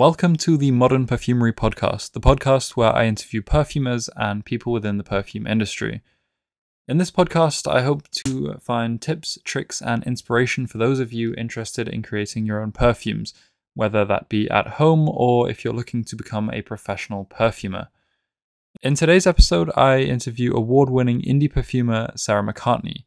Welcome to the Modern Perfumery Podcast, the podcast where I interview perfumers and people within the perfume industry. In this podcast, I hope to find tips, tricks, and inspiration for those of you interested in creating your own perfumes, whether that be at home or if you're looking to become a professional perfumer. In today's episode, I interview award winning indie perfumer Sarah McCartney.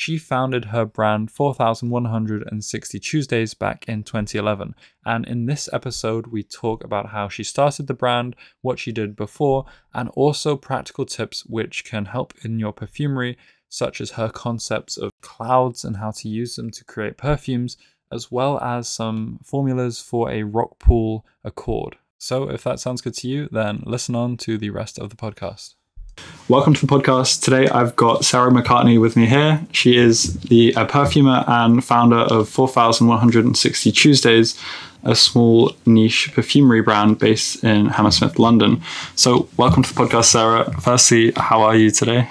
She founded her brand 4160 Tuesdays back in 2011. And in this episode, we talk about how she started the brand, what she did before, and also practical tips which can help in your perfumery, such as her concepts of clouds and how to use them to create perfumes, as well as some formulas for a rock pool accord. So, if that sounds good to you, then listen on to the rest of the podcast. Welcome to the podcast. Today I've got Sarah McCartney with me here. She is the uh, perfumer and founder of 4160 Tuesdays, a small niche perfumery brand based in Hammersmith, London. So, welcome to the podcast, Sarah. Firstly, how are you today?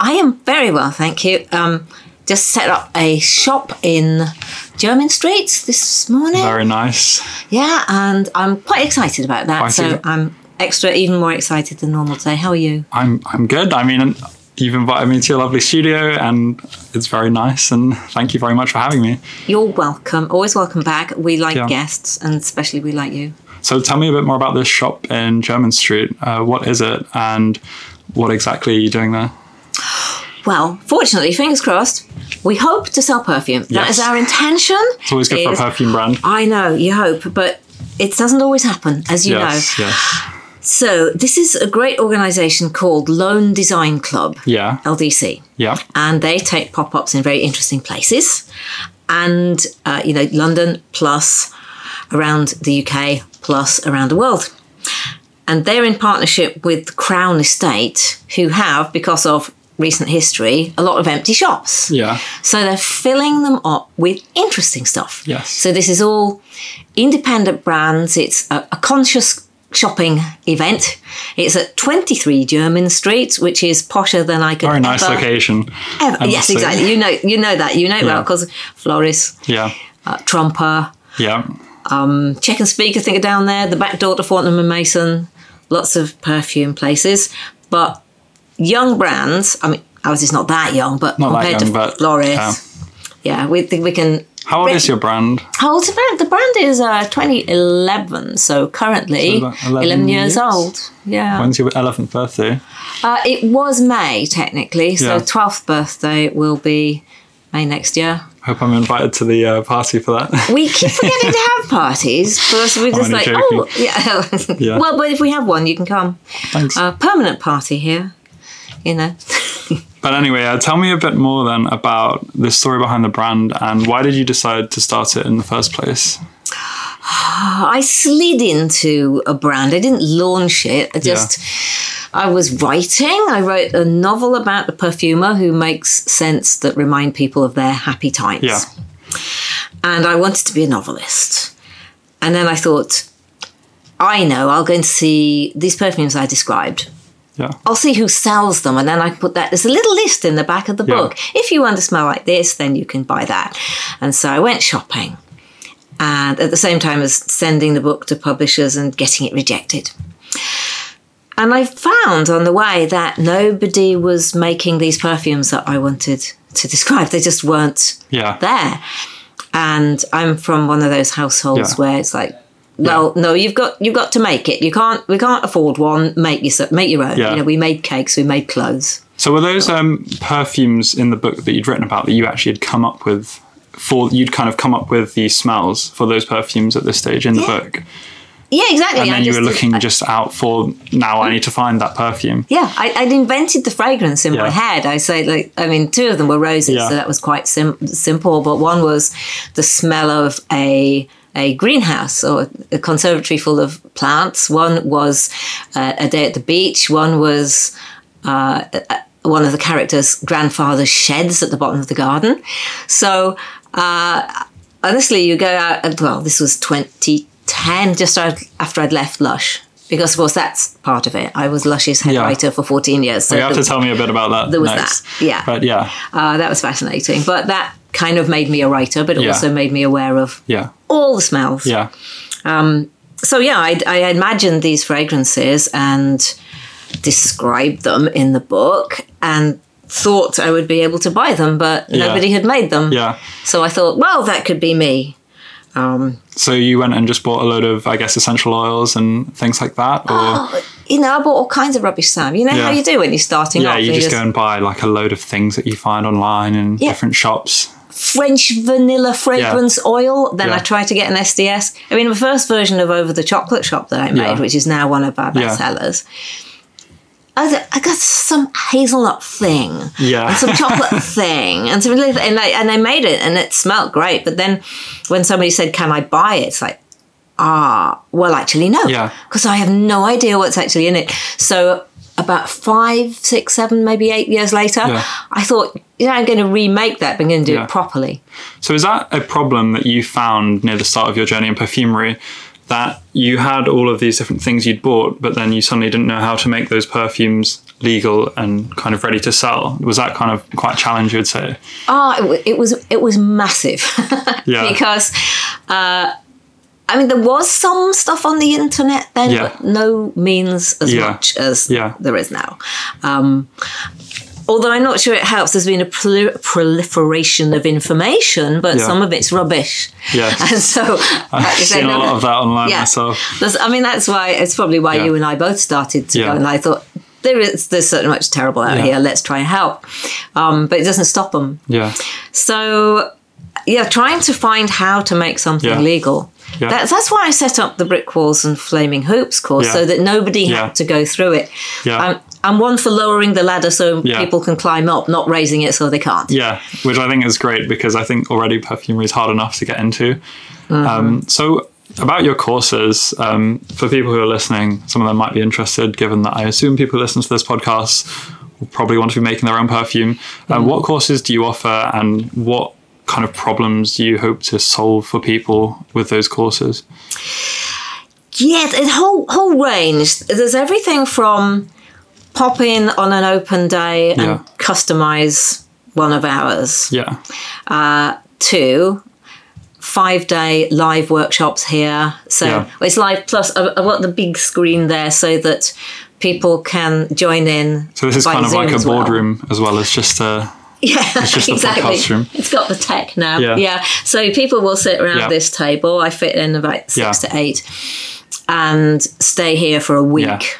I am very well, thank you. Um, just set up a shop in Jermyn Street this morning. Very nice. Yeah, and I'm quite excited about that. so I'm extra, even more excited than normal today. How are you? I'm I'm good. I mean, you've invited me to your lovely studio, and it's very nice. And thank you very much for having me. You're welcome. Always welcome back. We like yeah. guests, and especially we like you. So tell me a bit more about this shop in Jermyn Street. Uh, what is it, and what exactly are you doing there? Well, fortunately, fingers crossed, we hope to sell perfume. Yes. That is our intention. It's always good is, for a perfume brand. I know, you hope, but it doesn't always happen, as you yes, know. Yes. So this is a great organisation called Lone Design Club. Yeah. LDC. Yeah. And they take pop-ups in very interesting places, and uh, you know London plus around the UK plus around the world. And they're in partnership with Crown Estate, who have, because of recent history, a lot of empty shops. Yeah. So they're filling them up with interesting stuff. Yes. So this is all independent brands. It's a, a conscious shopping event. It's at 23 Jermyn Street, which is posher than I could Very nice ever, location. Ever, yes, exactly. You know, you know that. You know yeah. well because Floris, yeah, uh, Trumper, yeah, um, Czech and Speake. I think are down there. The back door to Fortnum and Mason. Lots of perfume places, but young brands. I mean, ours is not that young, but not compared young, to but, Floris, yeah. yeah, we think we can how old is your brand? How old is the brand? The brand is uh, 2011, so currently so 11, 11, years, years, old. Yeah. When's your 11th birthday? Uh, it was May, technically, so yeah. 12th birthday will be May next year. Hope I'm invited to the uh, party for that. we keep forgetting to have parties, but we're just like, joking. oh, yeah. yeah. Well, but if we have one, you can come. Thanks. Uh, permanent party here, you know. But anyway, uh, tell me a bit more then about the story behind the brand and why did you decide to start it in the first place? I slid into a brand. I didn't launch it. I just yeah. I was writing. I wrote a novel about a perfumer who makes scents that remind people of their happy times. Yeah. And I wanted to be a novelist. And then I thought, I know, I'll go and see these perfumes I described yeah. I'll see who sells them, and then I put that. There's a little list in the back of the yeah. book. If you want to smell like this, then you can buy that. And so I went shopping, and at the same time as sending the book to publishers and getting it rejected. And I found on the way that nobody was making these perfumes that I wanted to describe. They just weren't yeah. there. And I'm from one of those households yeah. where it's like well, yeah. no, you've got you've got to make it. You can't we can't afford one. Make your make your own. Yeah. You know, we made cakes, we made clothes. So were those um, perfumes in the book that you'd written about that you actually had come up with for you'd kind of come up with the smells for those perfumes at this stage in the yeah. book? Yeah, exactly. And then I you were looking did, just out for now. I need to find that perfume. Yeah, I, would invented the fragrance in yeah. my head. I say like, I mean, two of them were roses, yeah. so that was quite sim- simple. But one was the smell of a a greenhouse or a conservatory full of plants. One was uh, a day at the beach. One was uh, one of the characters' grandfather's sheds at the bottom of the garden. So uh, honestly, you go out. And, well, this was 2010, just after I'd left Lush. Because of course that's part of it. I was Lush's head yeah. writer for 14 years. So you have to tell me a bit about that. There was next. that, yeah. But yeah, uh, that was fascinating. But that kind of made me a writer, but it yeah. also made me aware of yeah all the smells. Yeah. Um, so yeah, I, I imagined these fragrances and described them in the book and thought I would be able to buy them, but Yeah. nobody had made them. Yeah. So I thought, well, that could be me. Um, So you went and just bought a load of, I guess, essential oils and things like that, or oh, you know, I bought all kinds of rubbish, Sam. You know how you do when you're starting yeah, off. you and just go and buy like a load of things that you find online in Yeah. different shops. French vanilla fragrance oil. Then Yeah. I tried to get an SDS. I mean, the first version of Over the Chocolate Shop that I made, Yeah. which is now one of our Yeah. bestsellers. I, I got some hazelnut thing Yeah. and some chocolate thing and some and I, and I made it and it smelled great. But then when somebody said, "Can I buy it?" It's like, ah, well, actually no, Yeah. because I have no idea what's actually in it. So about five, six, seven, maybe eight years later, Yeah. I thought, you know, I'm going to remake that, but I'm going to do Yeah. it properly. So is that a problem that you found near the start of your journey in perfumery? That you had all of these different things you'd bought, but then you suddenly didn't know how to make those perfumes legal and kind of ready to sell. Was that kind of quite a challenge, you'd say? Oh, it was it was massive Yeah. because uh, I mean there was some stuff on the internet then, Yeah. but no means as Yeah. much as Yeah. there is now. Um, although I'm not sure it helps. There's been a proli- proliferation of information, but Yeah. some of it's rubbish. Yes. and so I've seen a lot of that online Yeah. myself. That's, I mean, that's why it's probably why Yeah. you and I both started to go. And I thought there is there's so much terrible out here. Let's try and help. Um, but it doesn't stop them. Yeah. So yeah, trying to find how to make something legal. Yeah. That's that's why I set up the brick walls and flaming hoops course Yeah. so that nobody Yeah. had to go through it. Yeah. I'm, I'm one for lowering the ladder so people can climb up, not raising it so they can't. Yeah, which I think is great because I think already perfumery is hard enough to get into. Mm-hmm. Um, so, about your courses, um, for people who are listening, some of them might be interested, given that I assume people who listen to this podcast will probably want to be making their own perfume. Um, Mm-hmm. what courses do you offer and what kind of problems do you hope to solve for people with those courses? Yeah, the whole whole range. There's everything from pop in on an open day and Yeah. customize one of ours Yeah, uh, to five day live workshops here. So Yeah. it's live plus I've got the big screen there so that people can join in. so this is kind of Zoom like a as well. boardroom as well as just a. Yeah, just exactly. It's got the tech now. Yeah. Yeah. So people will sit around Yeah. this table. I fit in about six Yeah. to eight and stay here for a week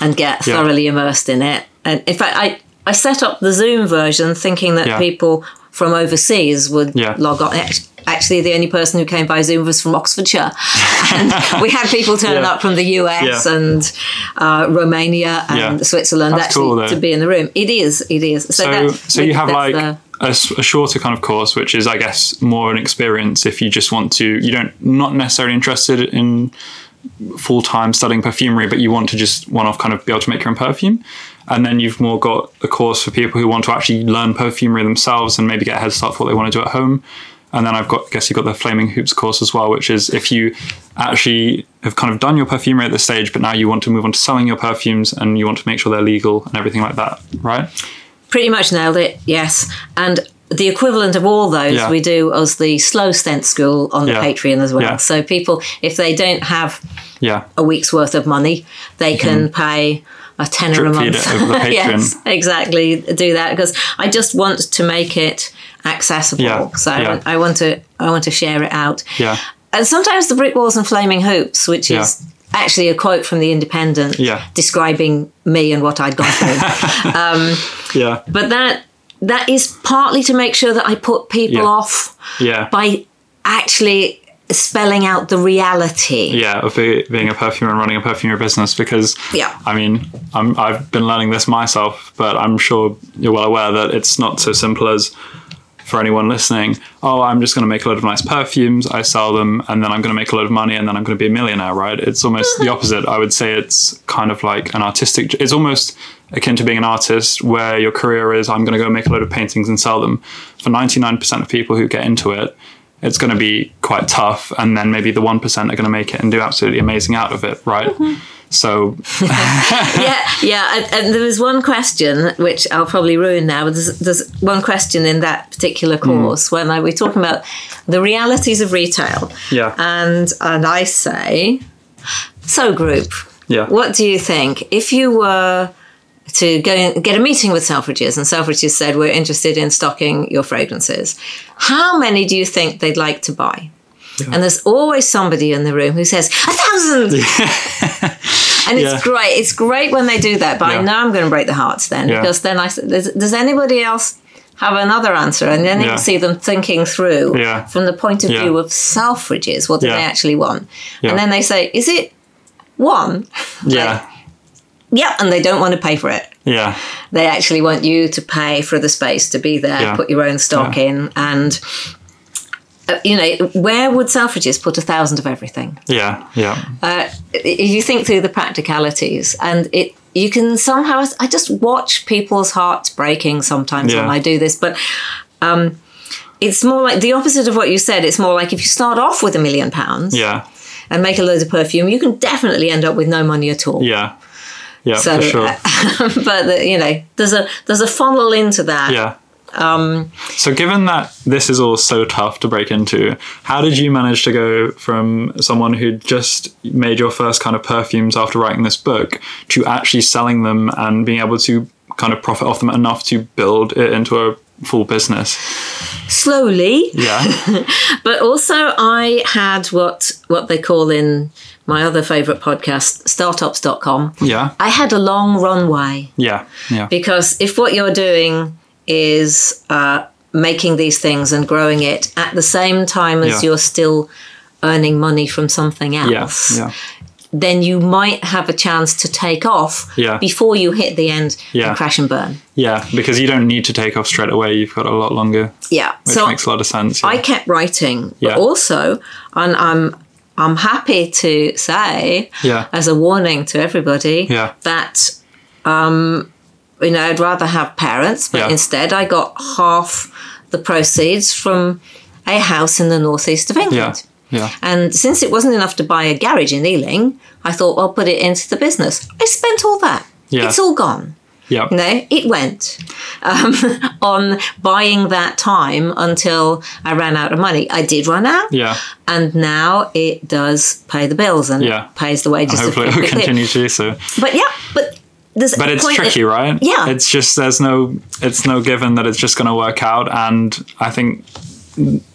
and get thoroughly immersed in it. And in fact, I, I set up the Zoom version thinking that people from overseas would log on. Act- Actually, the only person who came by Zoom was from Oxfordshire. and we had people turning Yeah. up from the US Yeah. and uh, Romania and Yeah. Switzerland That's actually cool, to be in the room. It is, it is. So, So, that- so you have like the- a, a shorter kind of course, which is, I guess, more an experience if you just want to, you don't, not necessarily interested in full time studying perfumery, but you want to just one off kind of be able to make your own perfume. And then you've more got a course for people who want to actually learn perfumery themselves and maybe get a head start for what they want to do at home. And then I've got, I guess you've got the Flaming Hoops course as well, which is if you actually have kind of done your perfumery at this stage, but now you want to move on to selling your perfumes and you want to make sure they're legal and everything like that, right? Pretty much nailed it, yes. And the equivalent of all those Yeah. we do as the slow stent school on the Yeah. Patreon as well. Yeah. So people, if they don't have Yeah. a week's worth of money, they can pay a tenner a month. it over the Patreon. yes, exactly. Do that because I just want to make it accessible. Yeah, So I, yeah. want, I want to I want to share it out. Yeah. And sometimes the brick walls and flaming hoops, which Yeah. is actually a quote from the Independent Yeah. describing me and what I'd gone through. Um, yeah. but that that is partly to make sure that I put people off Yeah. by actually spelling out the reality. yeah, of being a perfumer and running a perfumer business because Yeah. I mean, I'm, I've been learning this myself, but I'm sure you're well aware that it's not so simple as for anyone listening. Oh, I'm just going to make a load of nice perfumes, I sell them, and then I'm going to make a load of money, and then I'm going to be a millionaire, right? It's almost the opposite. I would say it's kind of like an artistic. It's almost akin to being an artist, where your career is I'm going to go make a load of paintings and sell them. For 99% of people who get into it, it's going to be quite tough, and then maybe the 1% are going to make it and do absolutely amazing out of it, right? Mm-hmm. So, yeah, yeah. And, and there was one question which I'll probably ruin now. But there's, there's one question in that particular Hmm. course when I, we're talking about the realities of retail, yeah. and and I say So, group, Yeah. what do you think if you were to go and get a meeting with Selfridges and Selfridges said we're interested in stocking your fragrances? How many do you think they'd like to buy? And there's always somebody in the room who says a thousand. And it's Yeah. great. It's great when they do that, but Yeah. I know I'm going to break the hearts then Yeah. because then I does, does anybody else have another answer? And then you Yeah. can see them thinking through Yeah. from the point of Yeah. view of Selfridges. What do Yeah. they actually want? Yeah. And then they say, "Is it one?" Yeah. Yep, and they don't want to pay for it. Yeah. They actually want you to pay for the space to be there, Yeah. put your own stock Yeah. in, and you know where would Selfridges put a thousand of everything? Yeah. Yeah. uh, if you think through the practicalities and it you can somehow i just watch people's hearts breaking sometimes Yeah. when i do this but um, it's more like the opposite of what you said it's more like if you start off with a million pounds Yeah. and make a load of perfume you can definitely end up with no money at all Yeah. Yeah. so for sure. but the, you know there's a there's a funnel into that Yeah. Um, so, given that this is all so tough to break into, how did you manage to go from someone who just made your first kind of perfumes after writing this book to actually selling them and being able to kind of profit off them enough to build it into a full business? slowly Yeah. but also i had what what they call in my other favorite podcast startups.com Yeah. I had a long runway Yeah. Yeah. because if what you're doing is uh, making these things and growing it at the same time as Yeah. you're still earning money from something else, Yeah. then you might have a chance to take off Yeah. before you hit the end Yeah. and crash and burn. Yeah. Because you don't need to take off straight away. You've got a lot longer, Yeah. which so makes a lot of sense. I kept writing, Yeah. also, and I'm I'm happy to say, Yeah. as a warning to everybody, Yeah. that um, you know I'd rather have parents, but Yeah. instead I got half the proceeds from a house in the northeast of England. Yeah. And since it wasn't enough to buy a garage in Ealing, I thought I'll put it into the business. I spent all that. Yeah. It's all gone. Yeah. You know, it went um, on buying that time until I ran out of money. I did run out, Yeah. and now it does pay the bills and Yeah. pays the wages. of Hopefully it'll continue to do so. But yeah, but there's but it's tricky right Yeah. it's just there's no it's no given that it's just going to work out and i think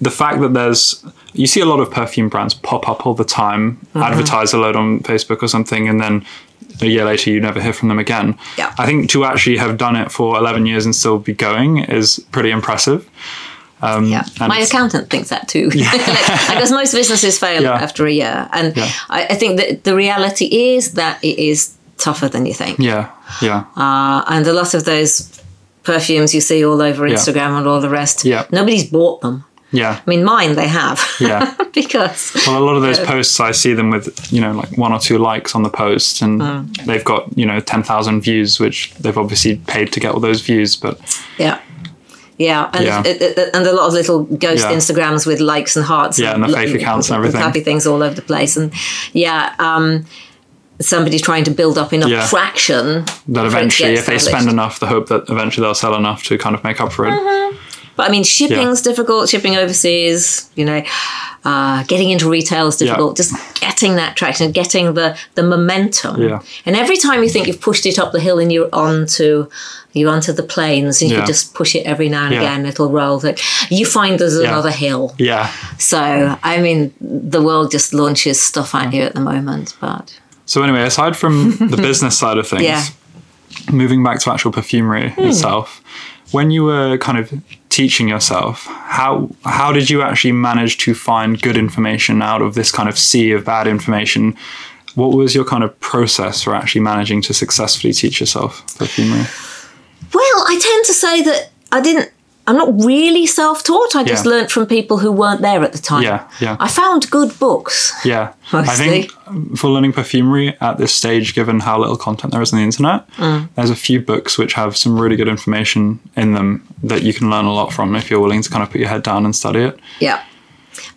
the fact that there's you see a lot of perfume brands pop up all the time Mm-hmm. advertise a load on facebook or something and then a year later you never hear from them again Yeah. i think to actually have done it for 11 years and still be going is pretty impressive Yeah, my accountant thinks that too. Like, because most businesses fail Yeah. after a year, and Yeah. I, I think that the reality is that it is tougher than you think. yeah yeah Uh, and a lot of those perfumes you see all over Instagram and all the rest, Yeah. nobody's bought them. yeah I mean, mine they have. Yeah. because Well, a lot of those posts, I see them with, you know, like one or two likes on the post, and Mm. they've got, you know, 10,000 views, which they've obviously paid to get all those views. But yeah. Yeah, and Yeah. It, it- and a lot of little ghost Yeah. Instagrams with likes and hearts. Yeah, and the fake accounts and everything. Happy things all over the place, and yeah, um, somebody's trying to build up enough Yeah. traction that to eventually, if they spend enough, the hope that eventually they'll sell enough to kind of make up for it. Mm-hmm. But I mean, shipping's difficult. Shipping overseas, you know, uh, getting into retail is difficult. Just getting that traction, getting the the momentum. Yeah. And every time you think you've pushed it up the hill and you're onto you're onto the plains, and you Yeah. can just push it every now and Yeah. again, it'll roll. Like, You find there's another hill. Yeah. So I mean, the world just launches stuff at you at the moment. But So, anyway, aside from the business side of things, Yeah. moving back to actual perfumery hmm. itself, when you were kind of teaching yourself, how how did you actually manage to find good information out of this kind of sea of bad information? What was your kind of process for actually managing to successfully teach yourself perfumery? well, I tend to say that I didn't. I'm not really self-taught. I just Yeah. learnt from people who weren't there at the time. Yeah, yeah. I found good books. Yeah, I think for learning perfumery at this stage, given how little content there is on the internet, Mm. there's a few books which have some really good information in them that you can learn a lot from if you're willing to kind of put your head down and study it. Yeah.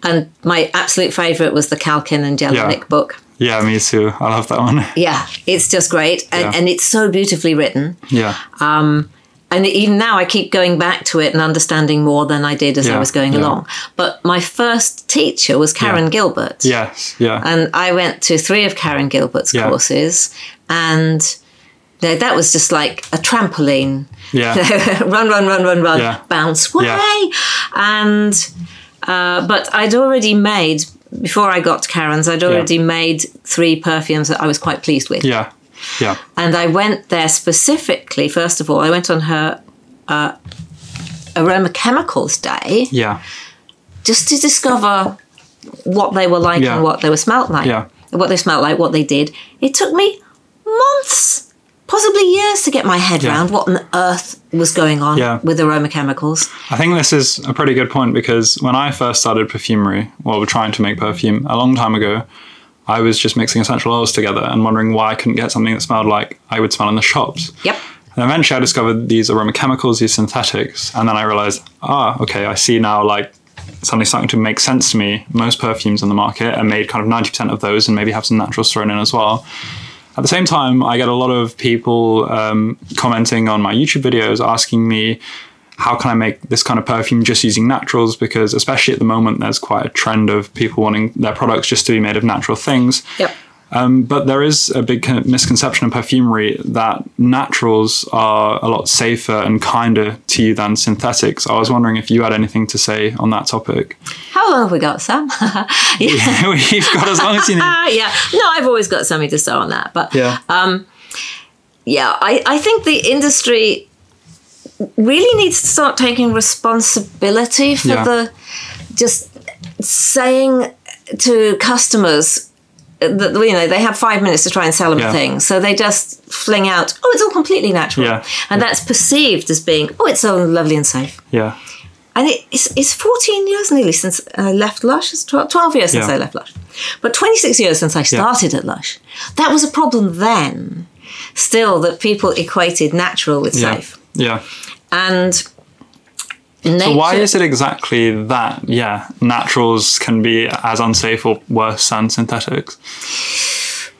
And my absolute favourite was the Calkin and Jellinek Yeah. book. Yeah, me too. I love that one. Yeah, it's just great. And, Yeah. and it's so beautifully written. yeah, and even now I keep going back to it and understanding more than I did as Yeah, I was going yeah. along. But my first teacher was Karen Yeah. Gilbert. Yes. Yeah. And I went to three of Karen Gilbert's courses, and you know, that was just like a trampoline. yeah. run, run, run, run, run, bounce, way. Yeah. And uh, but I'd already made before I got to Karen's. I'd already made three perfumes that I was quite pleased with. Yeah. Yeah. And I went there specifically. First of all, I went on her uh, aroma chemicals day Yeah. just to discover what they were like Yeah. and what they were smelt like. Yeah. What they smelt like, what they did. It took me months, possibly years, to get my head Yeah. around what on earth was going on Yeah. with aroma chemicals. I think this is a pretty good point because when I first started perfumery, well, we're trying to make perfume a long time ago, I was just mixing essential oils together and wondering why I couldn't get something that smelled like I would smell in the shops. Yep. And eventually I discovered these aroma chemicals, these synthetics, and then I realized, ah, okay, I see now like suddenly starting to make sense to me. Most perfumes on the market are made kind of 90% of those and maybe have some naturals thrown in as well. At the same time, I get a lot of people um, commenting on my YouTube videos asking me, how can I make this kind of perfume just using naturals? Because especially at the moment, there's quite a trend of people wanting their products just to be made of natural things. Yep. Um, but there is a big misconception in perfumery that naturals are a lot safer and kinder to you than synthetics. I was wondering if you had anything to say on that topic. How long have we got, Sam? yeah. We've got as long as you need. Ah, yeah. No, I've always got something to say on that. But Yeah. yeah, I, I think the industry really needs to start taking responsibility for Yeah. the just saying to customers that you know they have five minutes to try and sell them Yeah. a thing, so they just fling out, "Oh, it's all completely natural," Yeah. and that's perceived as being, "Oh, it's so lovely and safe." yeah. And it, it's, it's 14 years nearly since I left Lush. It's 12, 12 years since. I left Lush. But 26 years since I started at Lush. That was a problem then. Still, that people equated natural with safe. Yeah. And nature, So why is it exactly that? Yeah, naturals can be as unsafe or worse than synthetics.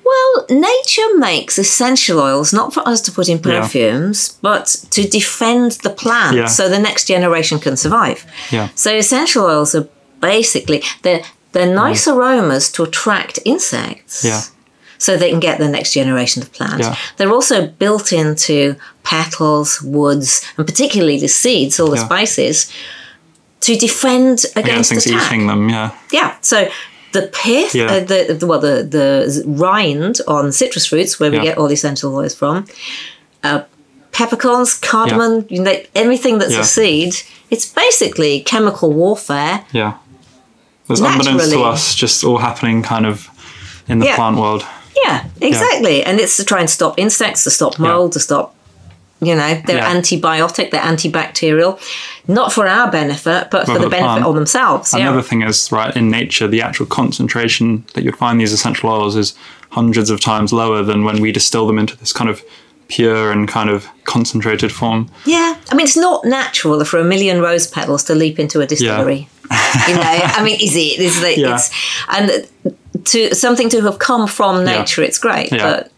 Well, nature makes essential oils not for us to put in Yeah. perfumes, but to defend the plant Yeah. so the next generation can survive. Yeah. So essential oils are basically they're they're nice mm. aromas to attract insects. Yeah. So they can get the next generation of plants. Yeah. They're also built into petals, woods, and particularly the seeds, all the Yeah. spices, to defend Against against things attack. eating them. Yeah. Yeah. So the pith, Yeah. uh, the, the well, the the rind on citrus fruits, where we get all the essential oils from, uh, peppercorns, cardamom, you know, everything that's a seed. It's basically chemical warfare. Yeah. There's unbeknownst to us, just all happening kind of in the Yeah. plant world. Yeah, exactly. And it's to try and stop insects, to stop mold, to stop. You know, they're Yeah. antibiotic, they're antibacterial, not for our benefit, but for for the the benefit of themselves. Yeah. Another thing is, right, in nature, the actual concentration that you'd find these essential oils is hundreds of times lower than when we distill them into this kind of pure and kind of concentrated form. Yeah, I mean, it's not natural for a million rose petals to leap into a distillery. you know, I mean, is it? Is it? Yeah. It's, and to something to have come from Yeah. nature, it's great. Yeah. But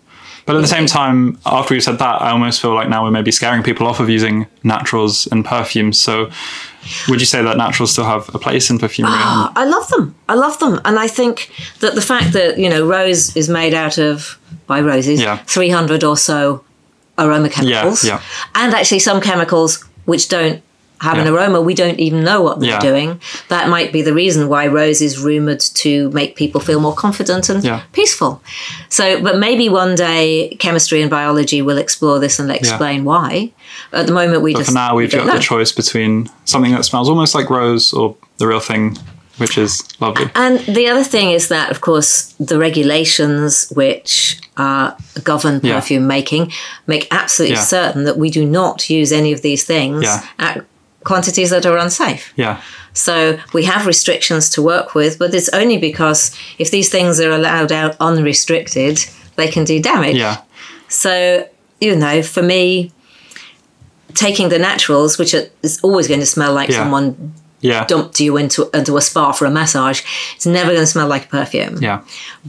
But at the same time, after we've said that, I almost feel like now we're maybe scaring people off of using naturals and perfumes. So would you say that naturals still have a place in perfumery? Ah, I love them. I love them, and I think that the fact that you know rose is made out of by roses, Yeah. three hundred or so aroma chemicals, yeah. and actually some chemicals which don't have an aroma, we don't even know what they're Yeah. doing. That might be the reason why rose is rumored to make people feel more confident and Yeah. peaceful. So, but maybe one day chemistry and biology will explore this and explain why. At the moment, we But just for now, we we've got know. the choice between something that smells almost like rose or the real thing, which is lovely. And the other thing is that, of course, the regulations which uh, govern Yeah. perfume making make absolutely Yeah. certain that we do not use any of these things Yeah. at quantities that are unsafe. Yeah. So we have restrictions to work with, but it's only because if these things are allowed out unrestricted, they can do damage. Yeah. So, you know, for me, taking the naturals, which are, is always going to smell like Yeah. someone Yeah. dumped you into into a spa for a massage. It's never going to smell like a perfume. Yeah.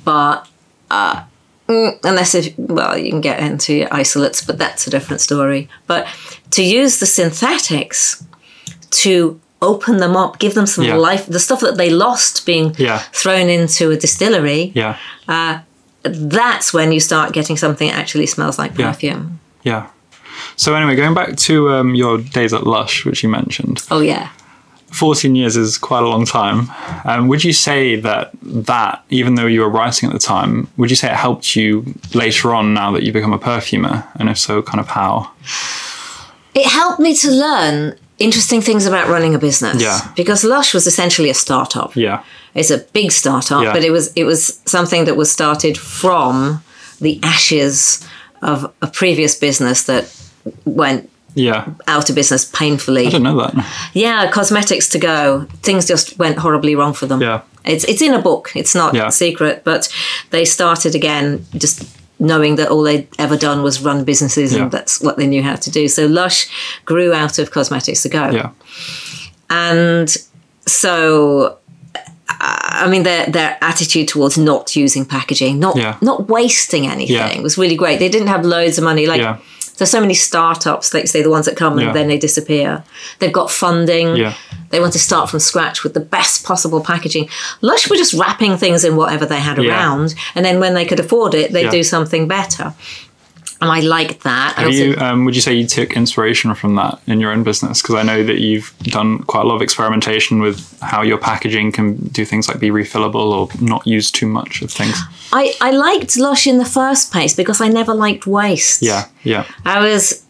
But uh, Mm, unless if well you can get into isolates but that's a different story but to use the synthetics to open them up give them some Yeah. life the stuff that they lost being Yeah. thrown into a distillery Yeah. that's when you start getting something that actually smells like perfume Yeah. So anyway, going back to um, your days at Lush, which you mentioned, oh yeah 14 years is quite a long time. Um, would you say that that, even though you were writing at the time, would you say it helped you later on now that you become a perfumer? And if so, kind of how? it helped me to learn interesting things about running a business Yeah. because lush was essentially a startup Yeah. it's a big startup Yeah. but it was it was something that was started from the ashes of a previous business that went Yeah. out of business painfully I didn't know that. yeah cosmetics to go things just went horribly wrong for them Yeah. it's it's in a book it's not Yeah. a secret but they started again just knowing that all they'd ever done was run businesses Yeah. and that's what they knew how to do so lush grew out of cosmetics to go Yeah. and so I mean their their attitude towards not using packaging, not Yeah. not wasting anything was really great. They didn't have loads of money. Like. There's so many startups, like say the ones that come Yeah. and then they disappear. They've got funding. Yeah. They want to start from scratch with the best possible packaging. Lush were just wrapping things in whatever they had Yeah. around, and then when they could afford it, they do something better. And I liked that. Have also- you, um, would you say you took inspiration from that in your own business? Because I know that you've done quite a lot of experimentation with how your packaging can do things like be refillable or not use too much of things. I, I liked Lush in the first place because I never liked waste. Yeah, yeah, I was,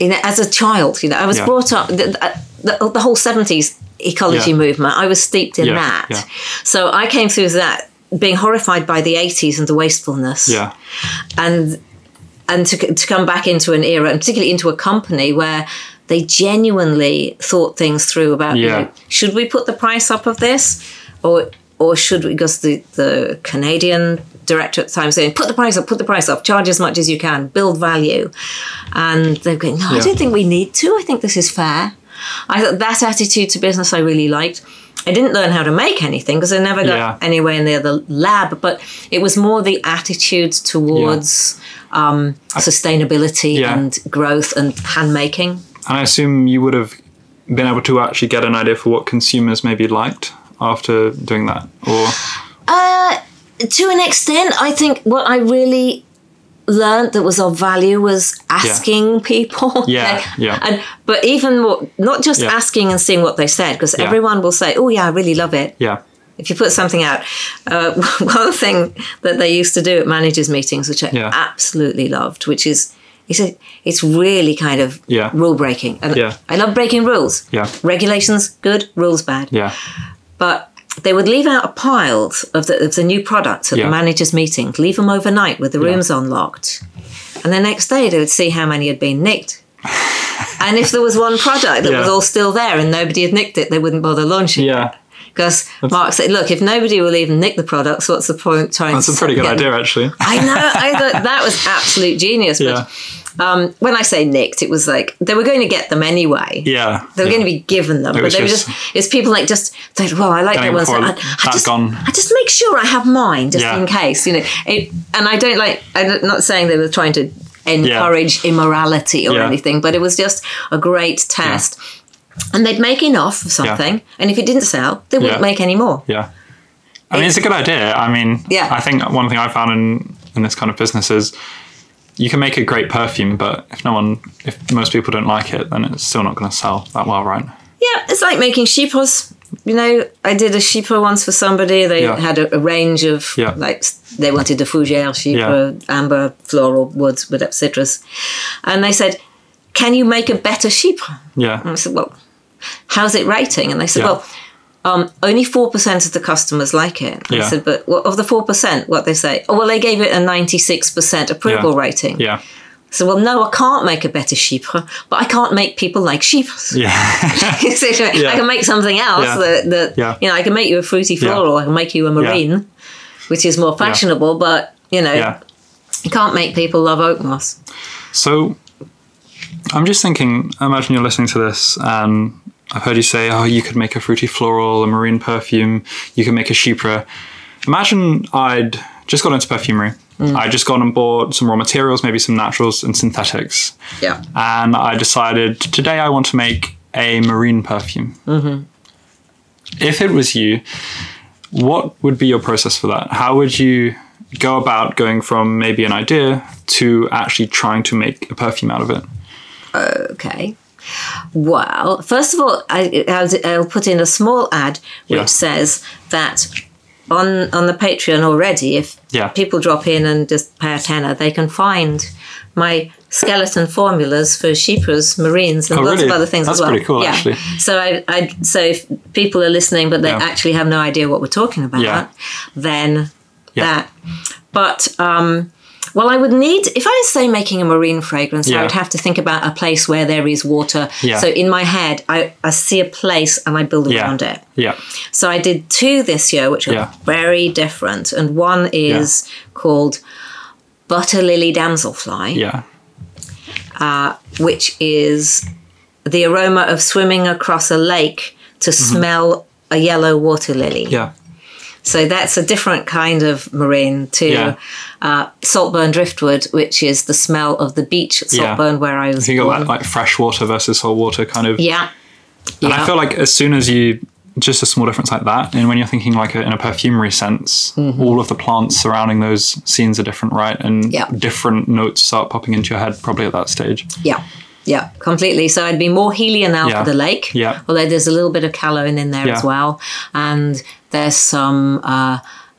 you know, as a child, you know, I was Yeah. brought up the, the, the whole seventies ecology Yeah. movement. I was steeped in Yeah, that, so I came through that being horrified by the eighties and the wastefulness, yeah, and and to to come back into an era, and particularly into a company where they genuinely thought things through about, you know, should we put the price up of this, or or should we? Because the the Canadian director at the time saying, put the price up, put the price up, charge as much as you can, build value, and they're going, no, I don't think we need to. I think this is fair. I thought that attitude to business I really liked. I didn't learn how to make anything because I never got Yeah. anywhere in the other lab, but it was more the attitudes towards um, sustainability Yeah. and growth and handmaking. And I assume you would have been able to actually get an idea for what consumers maybe liked after doing that, or Uh, to an extent, I think what I really learned that was of value was asking people. Yeah, yeah. And but even more, not just Yeah. asking and seeing what they said, because Yeah. everyone will say, "Oh yeah, I really love it." yeah, If you put something out, uh, one thing that they used to do at managers' meetings, which I Yeah. absolutely loved, which is, he said, it's really kind of Yeah. rule breaking. And Yeah. I love breaking rules. Yeah. Regulations, good, rules, bad. yeah, But they would leave out a pile of the, of the new products at Yeah. the managers' meeting, leave them overnight with the rooms unlocked. And the next day they would see how many had been nicked. and if there was one product that Yeah. was all still there and nobody had nicked it, they wouldn't bother launching it. yeah. Because Mark said, look, if nobody will even nick the products, what's the point trying That's a pretty good idea, actually. I know. I thought that was absolute genius. Yeah, But um, when I say nicked, it was like they were going to get them anyway. yeah. They were yeah. going to be given them, It but they were just- just, it's people like just, like, well, I like that one. So I, I just, gone. I just make sure I have mine just Yeah. in case, you know. It, and I don't like, I'm not saying they were trying to encourage immorality or Yeah. anything, but it was just a great test. And they'd make enough of something, and if it didn't sell, they wouldn't Yeah. make any more. Yeah. I mean, it's a good idea. I mean, Yeah. I think one thing I found in, in this kind of business is you can make a great perfume, but if no one, if most people don't like it, then it's still not going to sell that well, right? Yeah, it's like making chypres. You know, I did a chypre once for somebody. They Yeah. had a, a range of Yeah. like they wanted the fougere chypre, amber, floral, woods with citrus, and they said, "Can you make a better chypre?" Yeah. And I said, "Well, how's it rating?" And they said, Yeah. "Well." Um, only four percent of the customers like it. I said, but of the four percent, what they say? Oh, well, they gave it a ninety-six percent approval Yeah. rating. Yeah. So, well, no, I can't make a better chypre, but I can't make people like chypres. Yeah. So, Yeah. I can make something else Yeah. that, that Yeah. you know, I can make you a fruity Yeah. floral, I can make you a marine, which is more fashionable, but you know, yeah. you can't make people love oak moss. So I'm just thinking, imagine you're listening to this and I've heard you say, oh, you could make a fruity floral, a marine perfume, you could make a chypre. Imagine I'd just got into perfumery I just gone and bought some raw materials, maybe some naturals and synthetics. Yeah. And I decided today I want to make a marine perfume. Mm-hmm. If it was you, what would be your process for that? How would you go about going from maybe an idea to actually trying to make a perfume out of it? Okay. Well, first of all, I, I'll, I'll put in a small ad which Yeah. says that on on the Patreon already, if Yeah. people drop in and just pay a tenner, they can find my skeleton formulas for chypres, marines, and Oh, lots really? of other things That's as well. That's pretty cool, yeah. actually. So I, I so if people are listening but they Yeah. actually have no idea what we're talking about, Yeah. then Yeah. that. But um, well, I would need if I was say making a marine fragrance, Yeah. I would have to think about a place where there is water. Yeah. So in my head, I, I see a place and I build Yeah. around it. Yeah. So I did two this year, which are very different, and one is called Butter Lily Damselfly, Yeah. which is the aroma of swimming across a lake to smell a yellow water lily. Mm-hmm. Yeah. So that's a different kind of marine to Yeah. uh, saltburn driftwood, which is the smell of the beach at Yeah. Saltburn where I was you got born. that like fresh water versus salt water kind of. yeah. And Yeah. I feel like as soon as you just a small difference like that, and when you're thinking like a, in a perfumery sense, all of the plants surrounding those scenes are different, right? And Mm-hmm. Yeah. different notes start popping into your head probably at that stage. Yeah, yeah, completely. So I'd be more Helional Yeah. for the lake. Yeah. Although there's a little bit of calone in there Yeah. as well, and there's some. Uh,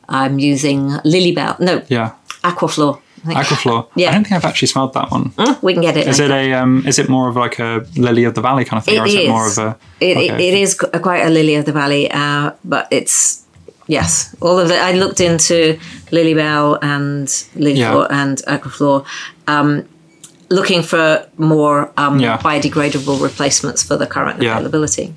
I'm using Lilybell. No, Yeah. Aquaflor. Aquaflor. Yeah. I don't think I've actually smelled that one. Mm, we can get it. Is it a um, is it more of like a lily of the valley kind of thing, It or is it more of a? It, it, it is quite a lily of the valley, uh, but it's yes, all of it. I looked into Lilybell and Lilyflor Yeah. and Aquaflor, um, looking for more um, Yeah. biodegradable replacements for the current Yeah. availability.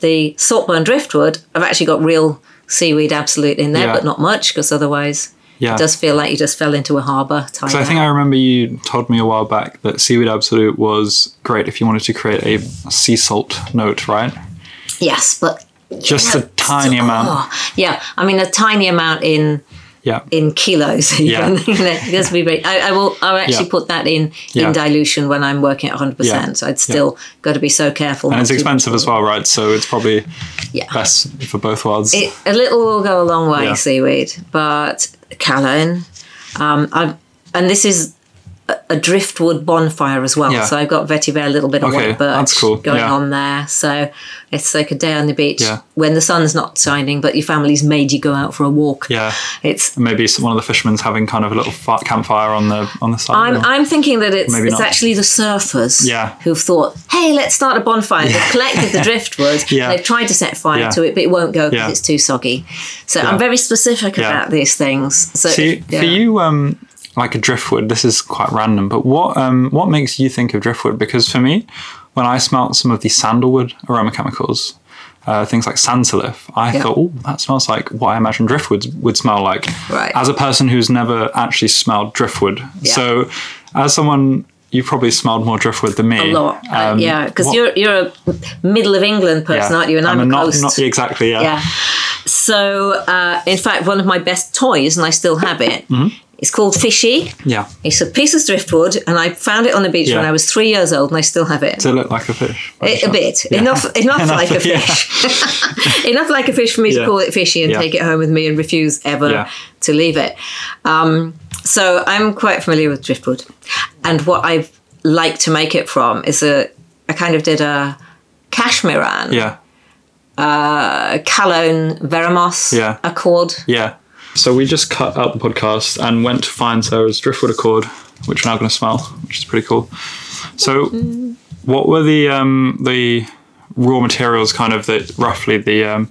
The saltburn driftwood, I've actually got real seaweed absolute in there, Yeah. but not much because otherwise Yeah. it does feel like you just fell into a harbour. So I think I remember you told me a while back that seaweed absolute was great if you wanted to create a sea salt note, right? yes, but Just a tiny amount. Oh, yeah, I mean a tiny amount in Yeah. in kilos even. Yeah. You know, it has to be very- I, I will. I'll actually Yeah. put that in Yeah. in dilution when I'm working at 100. Yeah. percent So I'd still got to be so careful. And it's expensive as well, right? So it's probably Yeah. best for both worlds. It, a little will go a long way, seaweed, but calone. Um, I've, and this is a, driftwood bonfire as well. Yeah. So I've got vetiver, a little bit of Okay, white birch cool. going Yeah. on there. So it's like a day on the beach Yeah. when the sun's not shining, but your family's made you go out for a walk. yeah. It's Maybe some- one of the fishermen's having kind of a little campfire on the on the side. I'm, I'm thinking that it's it's not. actually the surfers Yeah. who've thought, hey, let's start a bonfire. They've collected the driftwood. Yeah. They've tried to set fire to it, but it won't go because it's too soggy. So. I'm very specific about these things. So See, for you, um, like a driftwood, this is quite random, but what um, what makes you think of driftwood? Because for me, when I smelt some of the sandalwood aroma chemicals, uh, things like Santaliff, I Yeah. thought, oh, that smells like what I imagine driftwood would smell like. Right. As a person who's never actually smelled driftwood, Yeah. so as someone. You probably smelled more driftwood than me. a lot. Uh, Um, yeah, because you're you're a middle of England person, yeah. aren't you? And I'm, a not, coast. not exactly. Yeah. yeah. So, uh, in fact, one of my best toys, and I still have it, Mm-hmm. It's called Fishy. Yeah. It's a piece of driftwood, and I found it on the beach Yeah. when I was three years old, and I still have it. Does it look like a fish? A, a bit, enough, enough, Enough, like a yeah. fish, enough like a fish for me Yeah. to call it fishy and Yeah. take it home with me and refuse ever Yeah. to leave it. Um, so I'm quite familiar with driftwood, and what I like to make it from is a. I kind of did a cashmeran, Yeah. a Calone Veramoss Yeah. Accord. Yeah. So we just cut out the podcast and went to find Sarah's Driftwood Accord, which we're now going to smell, which is pretty cool. So, what were the um, the raw materials, kind of the roughly the um,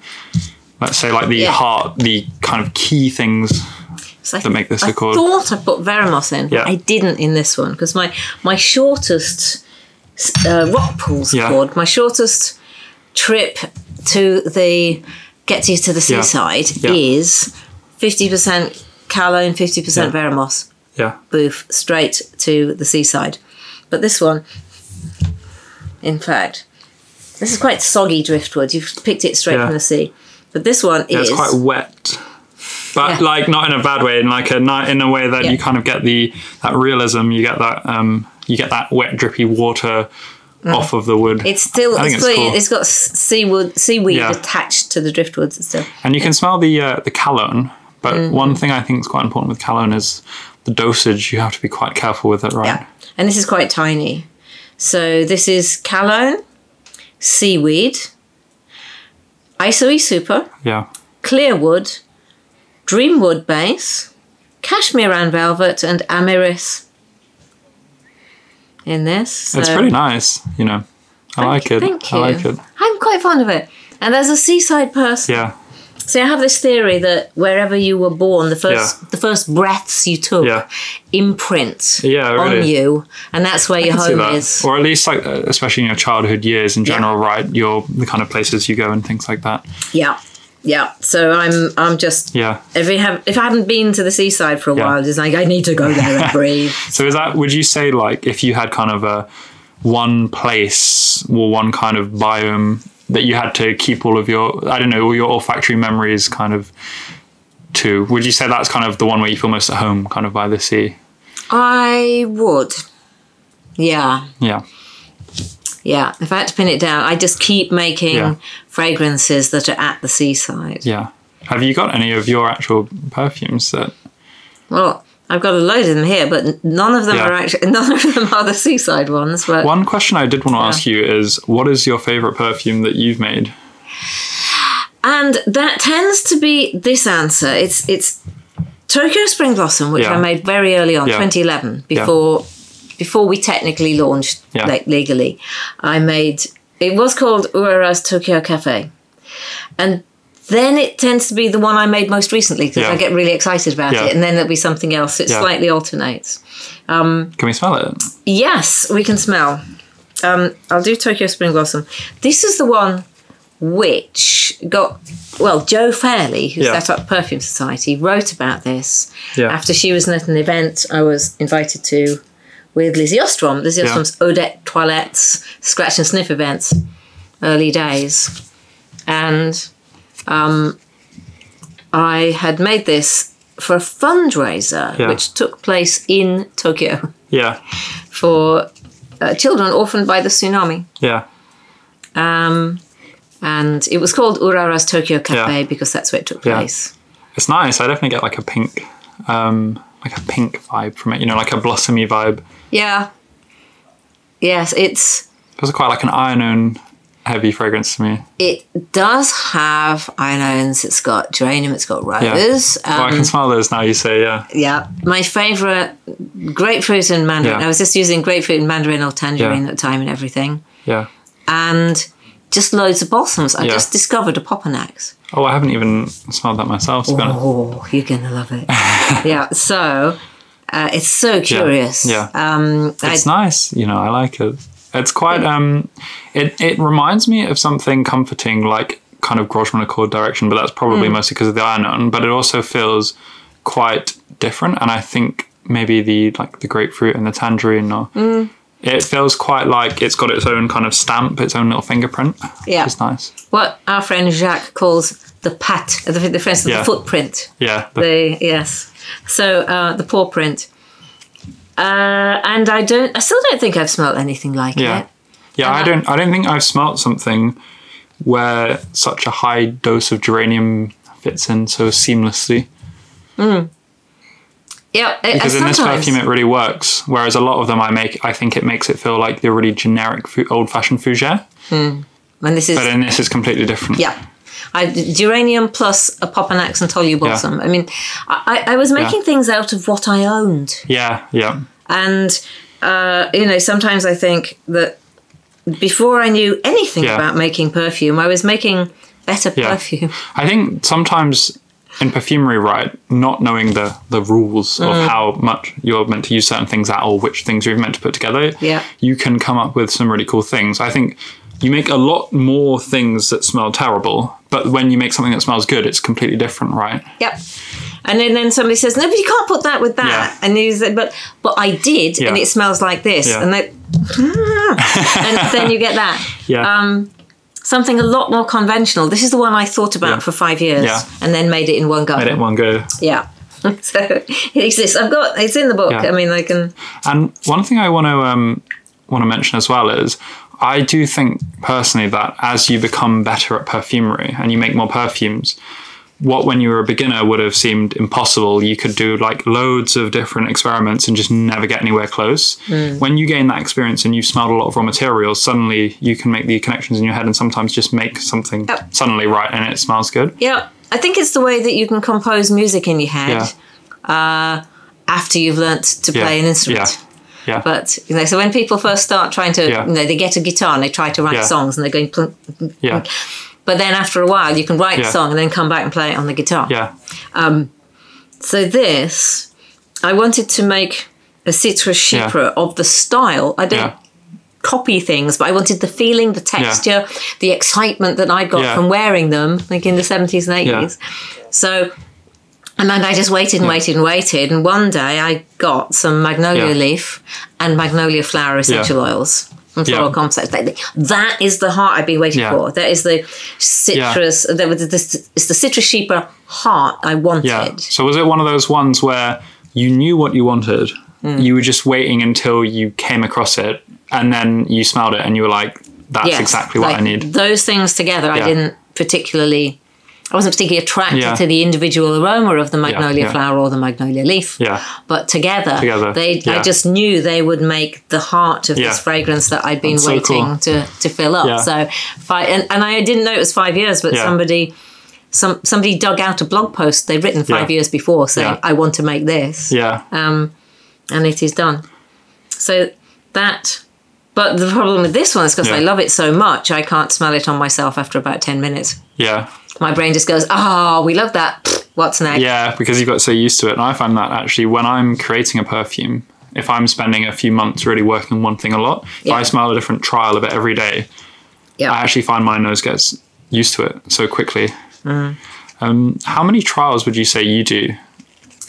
let's say like the Yeah. heart, the kind of key things So I, that make this I Accord? thought I put Veramoss in, Yeah. I didn't in this one because my my shortest uh, rock pools Yeah. cord, my shortest trip to the gets you to the seaside Yeah. is fifty percent Calone, fifty percent Yeah. Veramoss Yeah. booth straight to the seaside. But this one, in fact, this is quite soggy driftwood. You've picked it straight Yeah. from the sea. But this one Yeah, is it's quite wet. but Yeah. like not in a bad way, in like a ni- in a way that Yeah. you kind of get the that realism. You get that um, you get that wet drippy water off of the wood. Mm. It's still I think it's, it's got, cool. it's got seaweed seaweed Yeah. attached to the driftwoods and stuff. and you can smell the uh, the Calone. But Mm-hmm. one thing I think is quite important with Calone is the dosage. You have to be quite careful with it, right? Yeah. And this is quite tiny. So this is Calone, seaweed, isoe super, Yeah. clear clearwood, dreamwood base, Cashmeran Velvet, and amyris in this. It's pretty nice. You know, I like it. Thank you. I like it. I'm quite fond of it. And as a seaside person, Yeah. See, I have this theory that wherever you were born, the first Yeah. the first breaths you took Yeah. imprint Yeah, on you, and that's where your I see home is. Or at least like uh, especially in your childhood years in general, right? Your the kind of places you go and things like that. Yeah, yeah. So I'm I'm just Yeah. if you have if I haven't been to the seaside for a Yeah. while, it's like I need to go there and breathe. So is that would you say like if you had kind of a one place or one kind of biome that you had to keep all of your I don't know all your olfactory memories kind of to would you say that's kind of the one where you feel most at home kind of by the sea? I would. Yeah, Yeah. yeah. If I had to pin it down, I just keep making Yeah. fragrances that are at the seaside. Yeah. Have you got any of your actual perfumes that Well, I've got a load of them here, but none of them Yeah. are actually none of them are the seaside ones. But One question I did want to ask you is what is your favorite perfume that you've made? and that tends to be this answer. It's it's Tokyo Spring Blossom, which Yeah. I made very early on, Yeah. 2011, before before we technically launched Yeah. like legally. I made it was called Urara's Tokyo Cafe, and then it tends to be the one I made most recently because Yeah. I get really excited about Yeah. it, and then there'll be something else. It Yeah. slightly alternates. Can we smell it? Yes, we can smell. Um, I'll do Tokyo Spring Blossom. This is the one which got well. Jo Fairley, who Yeah. set up Perfume Society, wrote about this Yeah. after she was at an event I was invited to with Lizzie Ostrom. Lizzie Yeah. Ostrom's Odette Toilette's scratch and sniff events, early days, and um, I had made this for a fundraiser Yeah. which took place in Tokyo Yeah. for uh, children orphaned by the tsunami. Yeah. Um, and it was called Urara's Tokyo Cafe Yeah. because that's where it took Yeah. place. It's nice. I definitely get like a pink um like a pink vibe from it, you know, like a blossomy vibe. Yeah. Yes, it's It was quite like an iron heavy fragrance to me. it does have ionones. It's got geranium. It's got rose. Oh, I Um, can smell those now you say, yeah. yeah, my favorite grapefruit and mandarin. Yeah. I was just using grapefruit and mandarin or tangerine at the time and everything, Yeah. and just loads of balsams. I Yeah. just discovered opopanax. Oh, I haven't even smelled that myself, to be honest. Oh, you're gonna love it. yeah. So uh, it's so curious. yeah. Um, I, It's nice, you know, I like it. It's quite um it, it reminds me of something comforting like kind of Grojsman Accord direction, but that's probably Hmm. mostly because of the iron but it also feels quite different and I think maybe the like the grapefruit and the tangerine or Hmm. it feels quite like it's got its own kind of stamp, its own little fingerprint. Yeah. It's nice. what our friend Jacques calls the pat, the, the, instance, Yeah. the footprint. Yeah. the- The yes. So uh, the paw print. Uh, and I don't. I still don't think I've smelt anything like Yeah. it. Yeah, I Uh, don't. I don't think I've smelt something where such a high dose of geranium fits in so seamlessly. Yeah, it, Because in this perfume, it really works. Whereas a lot of them, I make, I think it makes it feel like the really generic, old-fashioned fougere. And this is But in this, is completely different. Yeah. I, geranium plus opopanax and Tolu Balsam. I mean, I, I was making things out of what I owned. Yeah. Yeah. And, uh, you know, sometimes I think that before I knew anything Yeah. about making perfume, I was making better Yeah. perfume. I think sometimes in perfumery, right, not knowing the the rules Mm. of how much you're meant to use certain things at or which things you're meant to put together, Yeah. you can come up with some really cool things. I think you make a lot more things that smell terrible, but when you make something that smells good, it's completely different, right? Yep. And then, then somebody says, no, but you can't put that with that. Yeah. And you say, but but I did, and it smells like this. Yeah. And, they, and then you get that. Yeah. Um, something a lot more conventional. This is the one I thought about Yeah. for five years Yeah. and then made it in one go. Made it in one go. Yeah. so it exists. I've got it's in the book. Yeah. I mean, I can. And one thing I want to um, want to mention as well is I do think personally that as you become better at perfumery and you make more perfumes, what when you were a beginner would have seemed impossible, you could do like loads of different experiments and just never get anywhere close. When you gain that experience and you've smelled a lot of raw materials, suddenly you can make the connections in your head and sometimes just make something Yep. suddenly right and it smells good. Yeah, I think it's the way that you can compose music in your head uh, after you've learnt to Yeah. play an instrument. Yeah. Yeah. But you know, so when people first start trying to, Yeah. you know, they get a guitar and they try to write Yeah. songs and they're going. Plunk, yeah. but then after a while, you can write Yeah. a song and then come back and play it on the guitar. Yeah. Um, so this, I wanted to make a citrus Yeah. of the style. I don't Yeah. copy things, but I wanted the feeling, the texture, the excitement that I got Yeah. from wearing them, like in the seventies and Yeah. eighties. So, and then I just waited and waited and waited, and one day I got some magnolia Yeah. leaf and magnolia flower essential oils. From Yeah. Floral Concepts. That- That is the heart I've been waiting Yeah. for. That is the citrus. That was the, it's the citrus chypre heart I wanted. Yeah. So was it one of those ones where you knew what you wanted, Mm. you were just waiting until you came across it, and then you smelled it and you were like, "That's Yes, exactly what like I need." Those things together, I didn't particularly. I wasn't particularly attracted Yeah. to the individual aroma of the magnolia yeah. flower or the magnolia leaf. Yeah. But together, Together, they I just knew they would make the heart of Yeah. this fragrance that I'd been That's so waiting cool. to to fill up. Yeah. So, five, and, and I didn't know it was five years, but Yeah. somebody. Some, somebody dug out a blog post they'd written five Yeah. years before saying, Yeah. I want to make this Yeah. um, and it is done. So that, but the problem with this one is because I love it so much, I can't smell it on myself after about 10 minutes. Yeah. My brain just goes, oh, we love that. Pfft, What's next? Yeah. Because you've got so used to it, and I find that actually when I'm creating a perfume. If I'm spending a few months really working on one thing a lot, if Yeah. I smell a different trial of it every day, Yeah. I actually find my nose gets used to it so quickly. Mm. Um, how many trials would you say you do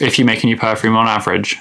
if you make a new perfume on average?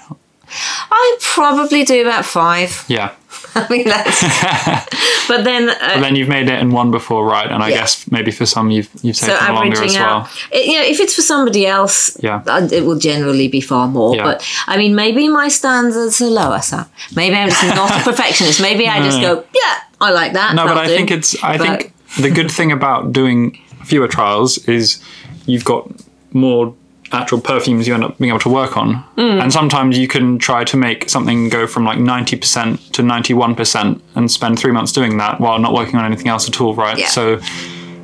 I probably do about five. Yeah. I mean, that's. but then. Uh, But then you've made it in one before, right? And I Yeah. guess maybe for some you've you've so taken longer as well. out, it, you know, if it's for somebody else, Yeah. it will generally be far more. Yeah. But I mean, maybe my standards are lower. So maybe I'm just not a perfectionist. Maybe I just go, yeah, I like that. No, but I do." think it's I But- think the good thing about doing fewer trials is you've got more actual perfumes you end up being able to work on. Mm. And sometimes you can try to make something go from like 90% to 91% and spend 3 months doing that while not working on anything else at all, right? Yeah. So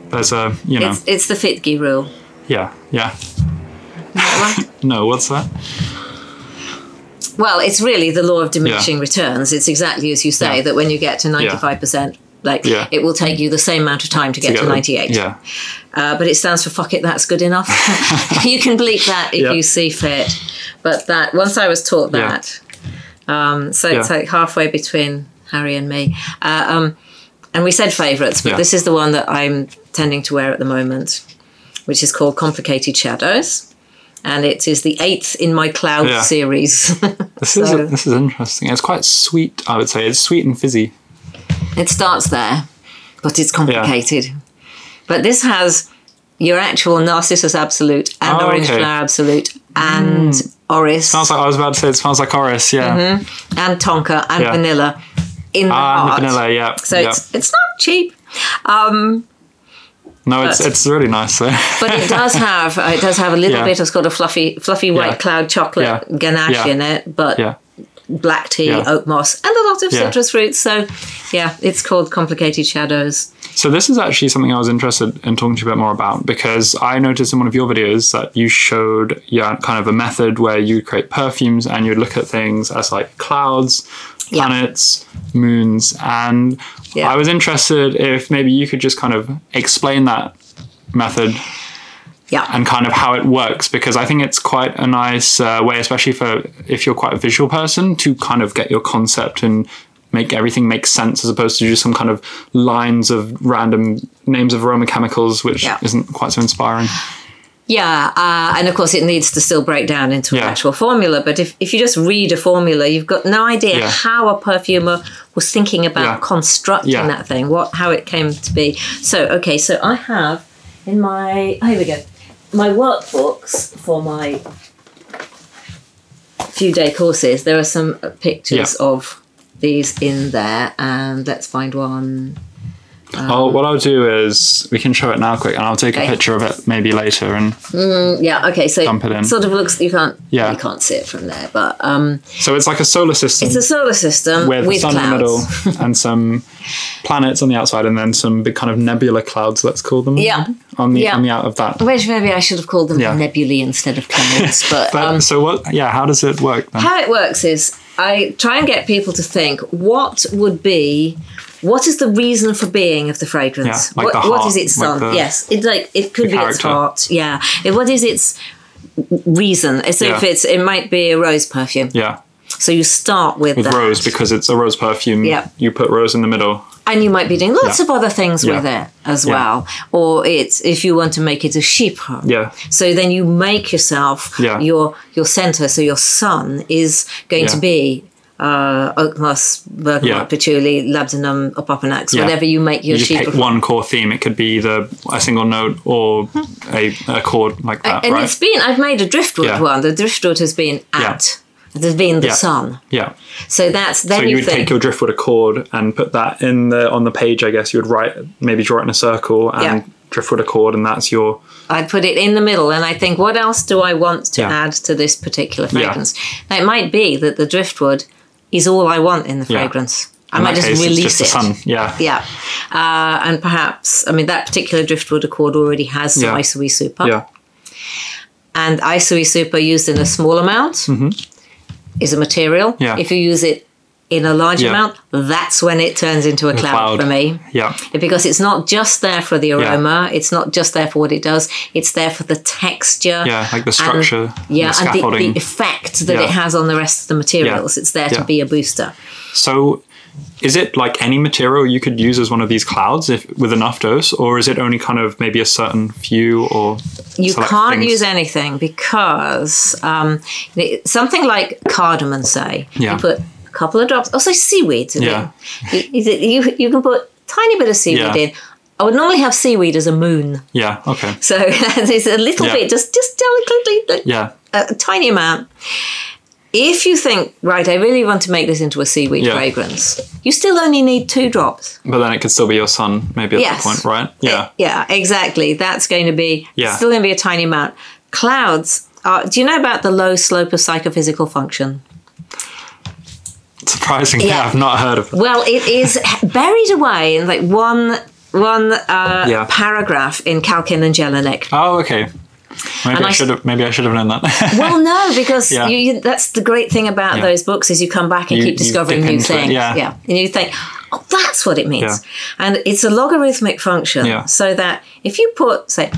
there's a, you know, It's, it's the Fitgi rule. yeah, yeah. No, what's that? Well, it's really the law of diminishing returns. It's exactly as you say Yeah. that when you get to 95%, like Yeah. it will take you the same amount of time to get to, 98. Yeah. Uh, but it stands for fuck it, that's good enough. you can bleep that if Yeah. you see fit. But that once I was taught Yeah. that, um, so it's like halfway between Harry and me. Uh, um, and we said favourites, but Yeah. this is the one that I'm tending to wear at the moment, which is called Complicated Shadows. And it is the eighth in my Cloud Yeah. series. This So- is this is interesting. It's quite sweet, I would say. It's sweet and fizzy. It starts there, but it's complicated. But this has your actual Narcissus Absolute and Oh, Orange okay. Mm. Flower Absolute and Orris Smells like I was about to say it smells like Orris, yeah. and Tonka and Yeah. Vanilla in the Ah, and vanilla, yeah. So yeah. it's it's not cheap, um, No, it's but- it's really nice though. but it does have uh, it does have a little Yeah. bit of sort of fluffy fluffy white Yeah. cloud chocolate Yeah. ganache Yeah. in it, but yeah. Black tea, Yeah. oak moss, and a lot of Yeah. citrus fruits. So yeah, it's called Complicated Shadows. So this is actually something I was interested in talking to you a bit more about because I noticed in one of your videos that you showed yeah kind of a method where you create perfumes and you'd look at things as like clouds, Yeah. planets, moons, and Yeah. I was interested if maybe you could just kind of explain that method Yeah. and kind of how it works because I think it's quite a nice uh, way, especially for if you're quite a visual person, to kind of get your concept and make everything make sense as opposed to just some kind of lines of random names of aroma chemicals, which Yeah. isn't quite so inspiring. Yeah, uh, and of course it needs to still break down into an actual formula. But if, if you just read a formula, you've got no idea Yeah. how a perfumer was thinking about Yeah. constructing Yeah. that thing, what how it came to be. So okay, so I have in my oh, here we go, my workbooks for my few day courses. There are some uh, pictures of these in there, and let's find one. Oh, what I'll do is we can show it now quick, and I'll take Okay. a picture of it maybe later. And Yeah, okay, so Dump it in. sort of looks you can't Yeah. you can't see it from there, but um, so it's like a solar system it's a solar system with, with, sun clouds. in the middle and some planets on the outside, and then some big kind of nebula clouds. Let's call them. Yeah. On the Yeah. on the out of that. Which maybe I should have called them Yeah. nebulae instead of clouds. But, But um, so what? Yeah. How does it work then? how it works is I try and get people to think what would be what is the reason for being of the fragrance? Yeah, like what, the heart, is its son? yes, it's like it could be its heart. Yeah, what is its reason? So if it's it might be a rose perfume. Yeah. So you start with, With that. rose because it's a rose perfume. Yeah. You put rose in the middle. and you might be doing lots Yeah. of other things Yeah. with it as Yeah. well. Or it's if you want to make it a chypre. Yeah. So then you make yourself Yeah. your your center. So your sun is going to be uh, oakmoss, bergamot, Yeah. patchouli, labdanum, opopanax, Yeah. whatever you make your You just sheet pick one core theme. It could be either a single note or a, a chord like that, And right? it's been I've made a driftwood Yeah. one. The driftwood has been Yeah. at. There's been the Yeah. sun. yeah. So that's then So you you would think take your driftwood accord and put that in the on the page. I guess you would write maybe draw it in a circle and Yeah. driftwood accord, and that's your I'd put it in the middle and I think, what else do I want to Yeah. add to this particular Yeah. fragrance? Now, it might be that the driftwood is all I want in the fragrance. I in might just case, release just it. Yeah. Yeah. Uh, and perhaps, I mean, that particular driftwood accord already has some Yeah. Isoi super. Yeah. And Isoi super used in a small amount is a material. Mm-hmm. Yeah. If you use it in a large Yeah. amount, that's when it turns into a cloud, cloud. for me Yeah. because it's not just there for the aroma it's not just there for what it does it's there for the texture Yeah, like the and- structure, yeah the and the, the effect that Yeah. it has on the rest of the materials it's there to be a booster So, is it like any material you could use as one of these clouds if with enough dose, or is it only kind of maybe a certain few or you can't things? use anything because um, something like cardamom say Yeah. you put a couple of drops also seaweed in Yeah. it. you, you, you can put tiny bit of seaweed Yeah. in I would normally have seaweed as a moon, Yeah. Okay. so there's a little Yeah. bit, just just delicately, Yeah. a, a tiny amount. If you think, right, I really want to make this into a seaweed Yeah. fragrance, you still only need two drops. But then it could still be your sun, maybe at Yes. that point, right? Yeah. Yeah, exactly. That's going to be Yeah. still going to be a tiny amount. Clouds. Are, do you know about the low slope of psychophysical function? Surprisingly, Yeah. I've not heard of it. Well, it is buried away in like one one uh, Yeah. paragraph in Calkin and Jellinek. Oh, okay. Maybe And I, should have. Maybe I should have known that. Well, no, because Yeah. you, you, that's the great thing about Yeah. those books is you come back and You- keep discovering new it, things. yeah. and you think, oh, that's what it means, Yeah. and it's a logarithmic function, Yeah. so that if you put say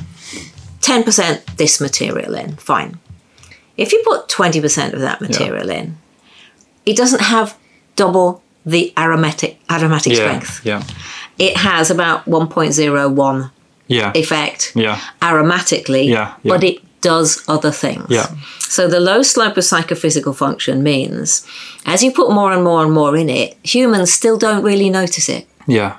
ten percent this material in, fine. If you put twenty percent of that material in, it doesn't have double the aromatic aromatic yeah. strength. Yeah. It has about one point zero one Yeah. effect Yeah. aromatically, Yeah, yeah. but it does other things. Yeah. So the low slope of psychophysical function means as you put more and more and more in it, humans still don't really notice it. Yeah.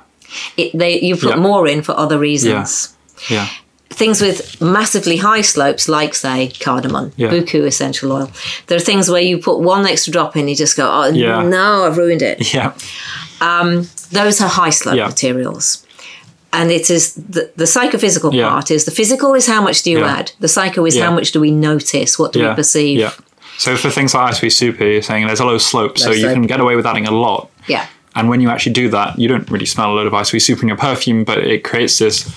it they, you put Yeah. more in for other reasons. Yeah. Things with massively high slopes, like say cardamom, Yeah. buchu essential oil. There are things where you put one extra drop in, you just go, "Oh Yeah. no, I've ruined it." Yeah. Um, those are high slope Yeah. materials. And it is the, the psychophysical Yeah. part is the physical is how much do you add? The psycho is how much do we notice? What do we perceive? Yeah. So for things like ice super, you're saying there's a low slope, so Low you can get away with adding a lot. Yeah. And when you actually do that, you don't really smell a load of ice super in your perfume, but it creates this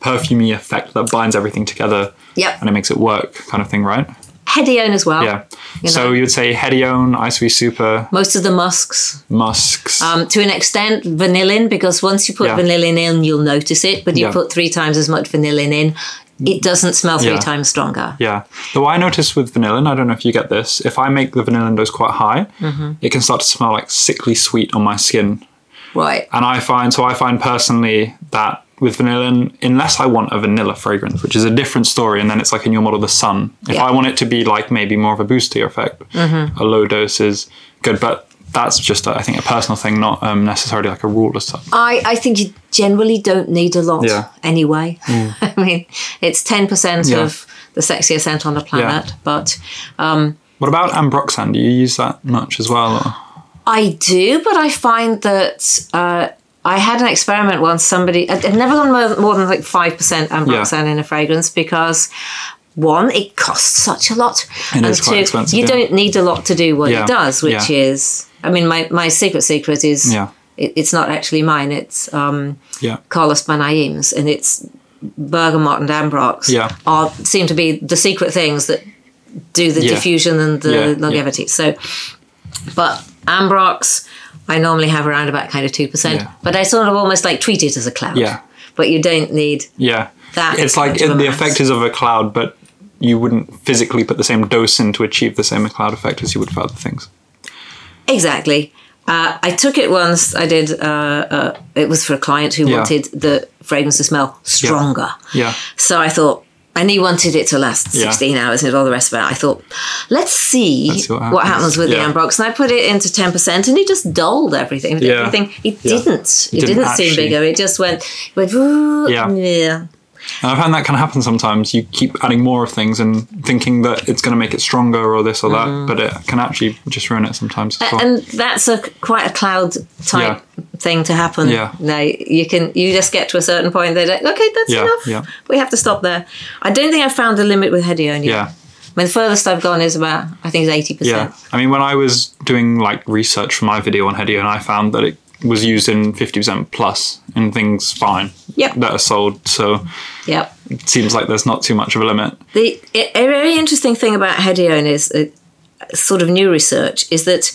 perfumey effect that binds everything together Yep. and it makes it work, kind of thing, right? Hedione as well. Yeah. You so know. you would say Hedione, Ice Super, Most of the musks. musks. Um, to an extent, vanillin, because once you put Yeah. vanillin in, you'll notice it, but you Yeah. put three times as much vanillin in, it doesn't smell three Yeah. times stronger. Yeah. Though I notice with vanillin, I don't know if you get this, if I make the vanillin dose quite high, Mm-hmm. it can start to smell like sickly sweet on my skin. Right. And I find, so I find personally that with vanilla, and unless I want a vanilla fragrance, which is a different story, and then it's like in your model, the sun. If Yeah. I want it to be like maybe more of a booster effect, Mm-hmm. a low dose is good. But that's just, I think, a personal thing, not um, necessarily like a rule or something. I, I think you generally don't need a lot Yeah. Mm. anyway. I mean, it's 10% Yeah. of the sexiest scent on the planet, but um, What about ambroxan? Do you use that much as well? Or? I do, but I find that uh, I had an experiment once. Somebody I- I've never done more, more than like five percent ambroxan in a fragrance because one, it costs such a lot, and two, you yeah. don't need a lot to do what Yeah, it does, which yeah. is, I mean, my my secret secret is Yeah. it, it's not actually mine. It's um, Yeah. Carlos Benaim's, and it's bergamot and ambrox Yeah. are seem to be the secret things that do the Yeah. diffusion and the Yeah, yeah. longevity. So, but ambrox, I normally have around about kind of two percent, Yeah. but I sort of almost like treat it as a cloud. Yeah. But you don't need Yeah. that. It's like the mass. effect is of a cloud, but you wouldn't physically put the same dose in to achieve the same cloud effect as you would for other things. Exactly. Uh, I took it once. I did. Uh, uh, it was for a client who Yeah. wanted the fragrance to smell stronger. Yeah. So I thought, and he wanted it to last Yeah. 16 hours and all the rest of it. I thought, let's see, Let's see what what, happens. happens with Yeah. the Ambrox. And I put it into 10% and it just dulled everything. Yeah. Everything. It Yeah. didn't. It, didn't didn't, seem bigger. It just went, went Yeah. yeah. And I find that can happen sometimes. You keep adding more of things and thinking that it's going to make it stronger or this or that, but it can actually just ruin it sometimes as well. Mm-hmm. And that's a quite a cloud type thing to happen. Yeah. No, you can you just get to a certain point. They're like, okay, that's Yeah, enough. yeah. We have to stop there. I don't think I've found the limit with Hedione yet. yeah. I mean, the furthest I've gone is about I think it's eighty percent. Yeah. I mean, when I was doing like research for my video on Hedio, and I found that it was used in 50% plus in things fine Yep. that are sold. So Yep. it seems like there's not too much of a limit. The a a very interesting thing about Hedione is uh, sort of new research is that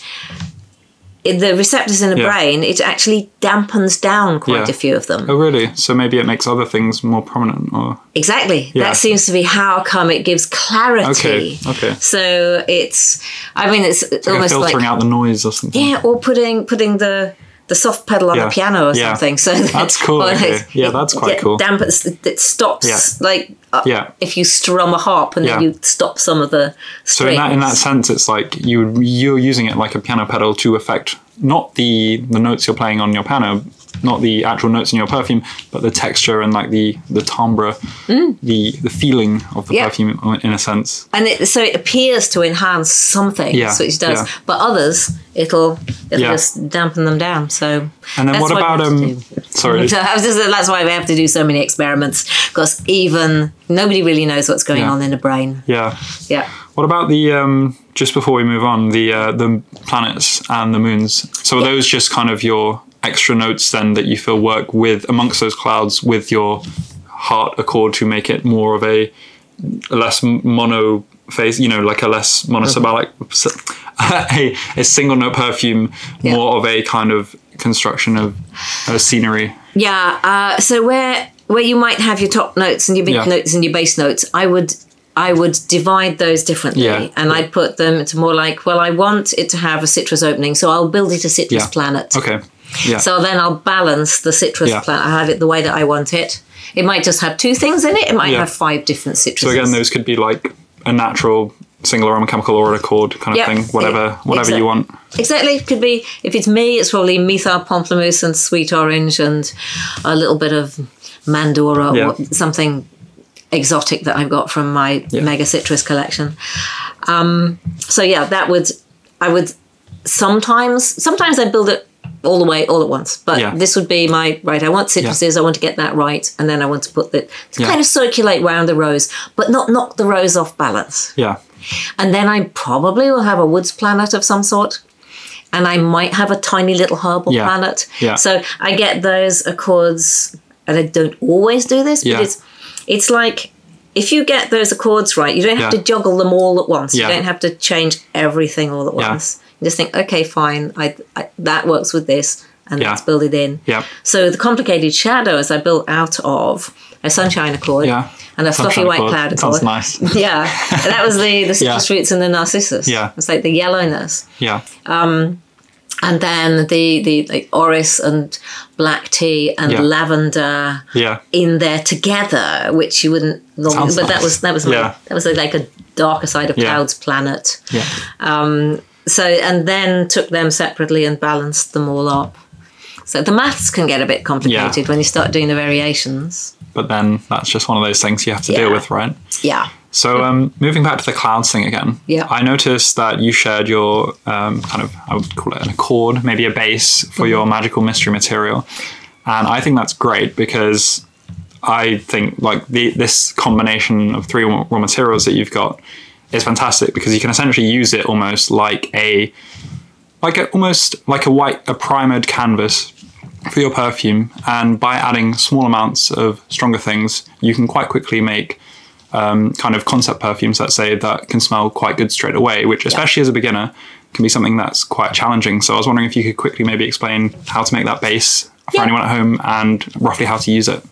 the receptors in the Yeah. brain it actually dampens down quite Yeah. a few of them. Oh, really? So maybe it makes other things more prominent or. Exactly. Yeah. That seems to be how come it gives clarity. Okay, okay. So it's, I mean, it's Like almost filtering like out the noise or something. yeah, or putting putting the the soft pedal on Yeah. a piano or Yeah. something. So that- That's cool, okay. it- Yeah, that's quite it cool. Dampens. It stops Yeah. like uh, Yeah. if you strum a harp and then you stop some of the So in that in that sense, it's like you you're using it like a piano pedal to affect not the the notes you're playing on your piano, not the actual notes in your perfume, but the texture and like the the timbre, the the feeling of the Mm. Yeah. perfume in a sense. and it, so it appears to enhance something, Yeah, which it does, yeah. but others it'll it'll Yeah. just dampen them down. So And then what about um? Sorry. So just, that's why we have to do so many experiments because even nobody really knows what's going on in the brain. Yeah. Yeah. What about the um? Just before we move on, the uh, the planets and the moons. So are those just kind of your extra notes then that you feel work with amongst those clouds with your heart accord to make it more of a less mono phase, you know, like a less monosyllabic, a, a single note perfume, Yeah. more of a kind of construction of uh, scenery. Yeah. Uh, so where where you might have your top notes and your mid Yeah. notes and your base notes, I would I would divide those differently, Yeah. and I'd put them to more like, well, I want it to have a citrus opening, so I'll build it a citrus Yeah. planet. Okay. Yeah. So then I'll balance the citrus Yeah. planet. I have it the way that I want it. It might just have two things in it. It might Yeah. have five different citruses. So again, those could be like a natural single aroma chemical or an accord kind of Yeah. thing, whatever, Yeah. whatever Exact- you want. Exactly. It could be if it's me, it's probably methyl pamplemousse and sweet orange and a little bit of mandora Yeah. or something exotic that I've got from my mega citrus collection. Um, so yeah, that would I would sometimes sometimes I build it all the way all at once. But Yeah. this would be my right. I want citruses. I want to get that right, and then I want to put the to Yeah. kind of circulate round the rose, but not knock the rose off balance. Yeah. And then I probably will have a woods planet of some sort. And I might have a tiny little herbal Yeah. planet. Yeah. So I get those accords, and I don't always do this, but Yeah. it's it's like if you get those accords right, you don't have Yeah. to juggle them all at once. Yeah. You don't have to change everything all at Yeah. once. You just think, okay, fine, I, I that works with this, and Yeah. let's build it in. Yeah. So the complicated shadows I built out of a sunshine accord Yeah. and a fluffy white accord. cloud Sounds accord. nice. Yeah, that was the the citrus Yeah. fruits and the narcissus. Yeah. it's like the yellowness. Yeah. Um, and then the the like orris and black tea and Yeah. lavender Yeah. in there together, which you wouldn't normally. Sounds but that was that was my, Yeah. that was like a darker side of. Cloud's planet. Yeah. Um, So and then took them separately and balanced them all up. So the maths can get a bit complicated when you start doing the variations. But then that's just one of those things you have to deal with, right? Yeah. So, um, moving back to the clouds thing again, Yeah. I noticed that you shared your um, kind of, I would call it an accord, maybe a base for Mm-hmm. your magical mystery material. And I think that's great because I think like the, this combination of three raw materials that you've got is fantastic because you can essentially use it almost like a, like a, almost like a white, a primered canvas for your perfume. And by adding small amounts of stronger things, you can quite quickly make um, kind of concept perfumes, let's say, that can smell quite good straight away, which, especially as a beginner, can be something that's quite challenging. So I was wondering if you could quickly maybe explain how to make that base for Yeah. anyone at home and roughly how to use it.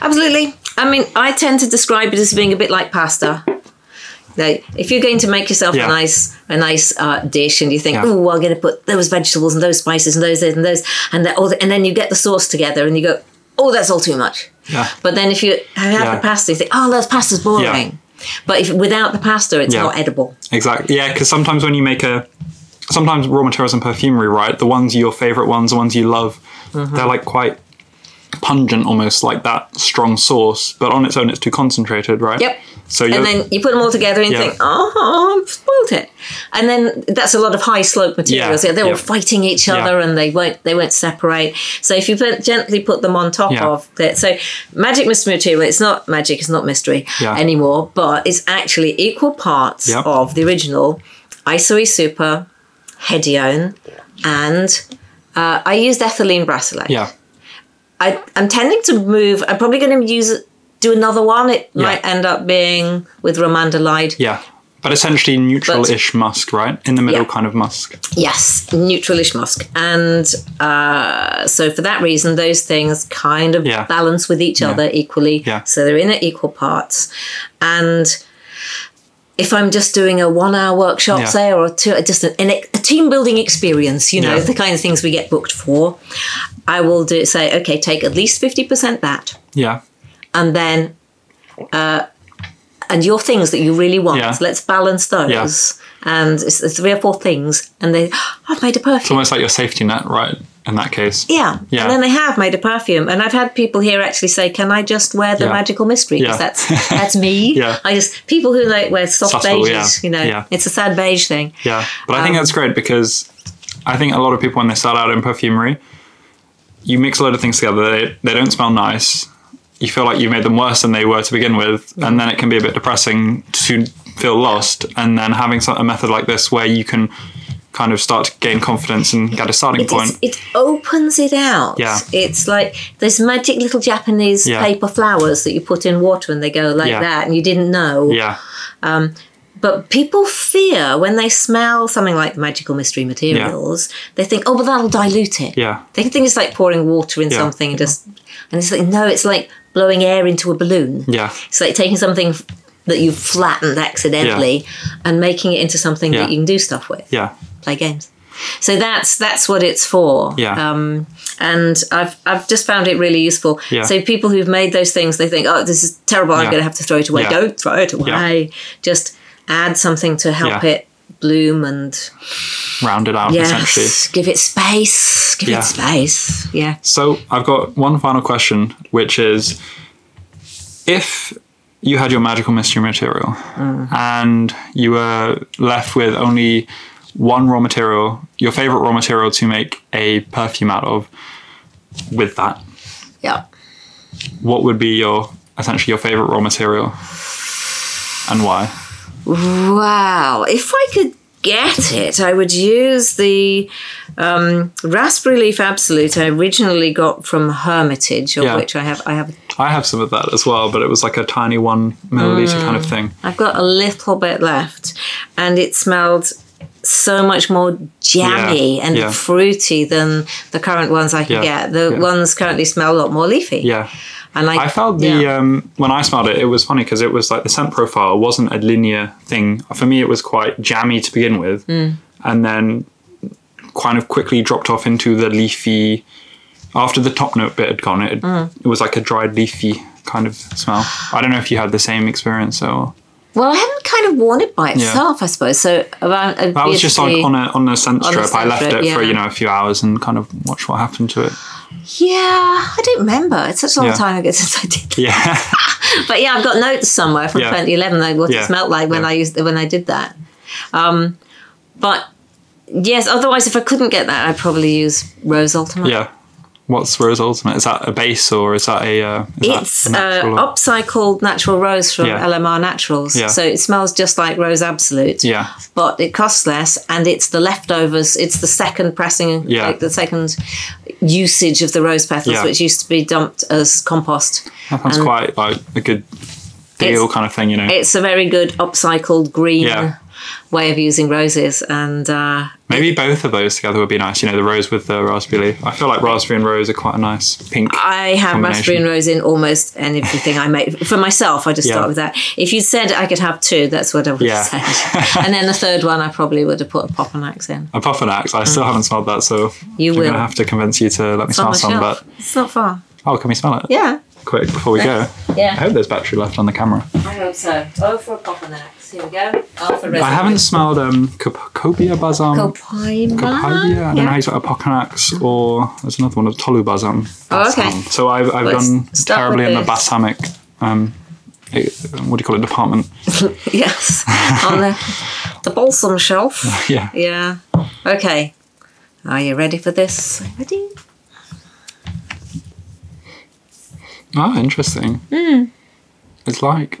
Absolutely. I mean, I tend to describe it as being a bit like pasta. Now, if you're going to make yourself Yeah. a nice a nice uh, dish, and you think, Yeah. oh, I'm going to put those vegetables and those spices and those and those, and that, all the, and then you get the sauce together, and you go, oh, that's all too much. Yeah. But then if you have the pasta, you think, oh, those pasta's boring. But if without the pasta, it's not edible. Exactly. Yeah, because sometimes when you make a, sometimes raw materials and perfumery, right? The ones your favorite ones, the ones you love, Mm-hmm. they're like quite pungent, almost like that strong sauce. But on its own, it's too concentrated, right? Yep. So And then you put them all together and Yeah. think, oh, I've spoiled it. And then that's a lot of high slope materials. Yeah, Yeah, they're all yeah. fighting each Yeah. other and they won't they won't separate. So if you put, gently put them on top Yeah. of it, so magic mystery material, it's not magic, it's not mystery Yeah. anymore, but it's actually equal parts Yeah. of the original Isoe Super, Hedione, and uh, I used ethylene brassylate. yeah, I, I'm tending to move. I'm probably going to use do another one. It Yeah. might end up being with Romandolide. yeah. But essentially neutral-ish musk, right? In the middle, Yeah. kind of musk. Yes, neutral-ish musk, and uh, so for that reason, those things kind of Yeah. balance with each other equally. Yeah. So they're in at equal parts, and if I'm just doing a one-hour workshop, Yeah. say, or a two, just an, an, a team building experience, you know, Yeah. the kind of things we get booked for, I will do say, okay, take at least fifty percent that. Yeah, and then uh, and your things that you really want. Yeah. Let's balance those. Yeah. And it's, it's three or four things, and they, I've made a perfume. it's almost like your safety net, right? In that case. Yeah. Yeah. and then they have made a perfume, and I've had people here actually say, "Can I just wear the Yeah. magical mystery?" Because Yeah. that's that's me. Yeah. I just people who like wear soft Subtle, beiges. yeah. You know, Yeah. it's a sad beige thing. Yeah, but I think Um, that's great because I think a lot of people when they start out in perfumery, you mix a lot of things together. They, they don't smell nice. You feel like you've made them worse than they were to begin with, and then it can be a bit depressing to feel lost. And then having some, a method like this where you can kind of start to gain confidence and get a starting It, point. is- it opens it out. Yeah. It's like there's magic little Japanese Yeah. paper flowers that you put in water and they go like Yeah. that, and you didn't know. yeah, um, But people fear when they smell something like magical mystery materials, they think, oh, but that'll dilute it. yeah, They think it's like pouring water in Yeah. something and just, and it's like, no, it's like blowing air into a balloon. yeah, It's like taking something that you've flattened accidentally and making it into something Yeah. that you can do stuff with, yeah, play games. So that's that's what it's for. Yeah. Um, and I've I've just found it really useful. Yeah. So people who've made those things, they think, oh, this is terrible. I'm going to have to throw it away. Yeah. Don't throw it away. Just add something to help Yeah. it bloom and round it out essentially. yes, give it space. Give Yeah. it space. Yeah. So I've got one final question, which is if you had your magical mystery material mm. and you were left with only one raw material, your favorite raw material to make a perfume out of, with that, Yeah. what would be your essentially your favorite raw material and why? Wow. If I could get it, I would use the um, raspberry leaf absolute I originally got from Hermitage, of Yeah. which I have. I have. I have some of that as well, but it was like a tiny one milliliter kind of thing. I've got a little bit left, and it smelled so much more jammy Yeah, and yeah. fruity than the current ones I can get. The ones currently smell a lot more leafy. Yeah. And I, I felt the yeah. um, when I smelled it, it was funny because it was like the scent profile wasn't a linear thing. For me, it was quite jammy to begin with, Mm. and then kind of quickly dropped off into the leafy. After the top note bit had gone, it Mm. it was like a dried leafy kind of smell. I don't know if you had the same experience or Well, I hadn't kind of worn it by Yeah. itself, I suppose. So around uh, that was just on, on a on a scent strip. I left strip, it for you know a few hours and kind of watched what happened to it. Yeah, I don't remember. It's such a long Yeah. time ago since I did. That. Yeah, But yeah, I've got notes somewhere from Yeah. 2011 like what Yeah. it smelled like when. I used when I did that. Um, but yes, otherwise, if I couldn't get that, I'd probably use Rose Ultimate. yeah. What's Rose Ultimate? Is that a base or is that a? Uh, is that It's a uh, natural or- upcycled natural rose from Yeah. LMR Naturals. Yeah. So it smells just like Rose Absolute. yeah, But it costs less and it's the leftovers. It's the second pressing, Yeah. like the second usage of the rose petals, Yeah. which used to be dumped as compost. that sounds And- quite like a good deal kind of thing, you know. It's a very good upcycled green Yeah. Way of using roses. And uh, Maybe both of those together would be nice. You know, the rose with the raspberry. leaf. I feel like raspberry and rose are quite a nice pink. I have raspberry and rose in almost everything I make. For myself, I just Yeah. start with that. If you said I could have two, that's what I would Yeah. have said. and then the third one, I probably would have put opopanax in. A puffinax. I still haven't smelled that, so Mm. You will. have to convince you to let me It's smell some. But It's not far. oh, can we smell it? Yeah. Quick before we go. Yeah. I hope there's battery left on the camera. I hope so. Oh, for a Popanax. Here we go. Oh, for I haven't smelled um cop- copia balsam. Copaima. Copia? I don't know how you say it, Apocanax or there's another one of Tolu balsam. Oh, okay. Balsam. So I've, I've Let's done start terribly with in the this. balsamic. Um, eh, what do you call it? Department. Yes. on the, the balsam shelf. Yeah. Yeah. Okay. Are you ready for this? Ready? Oh, interesting. Hmm. It's like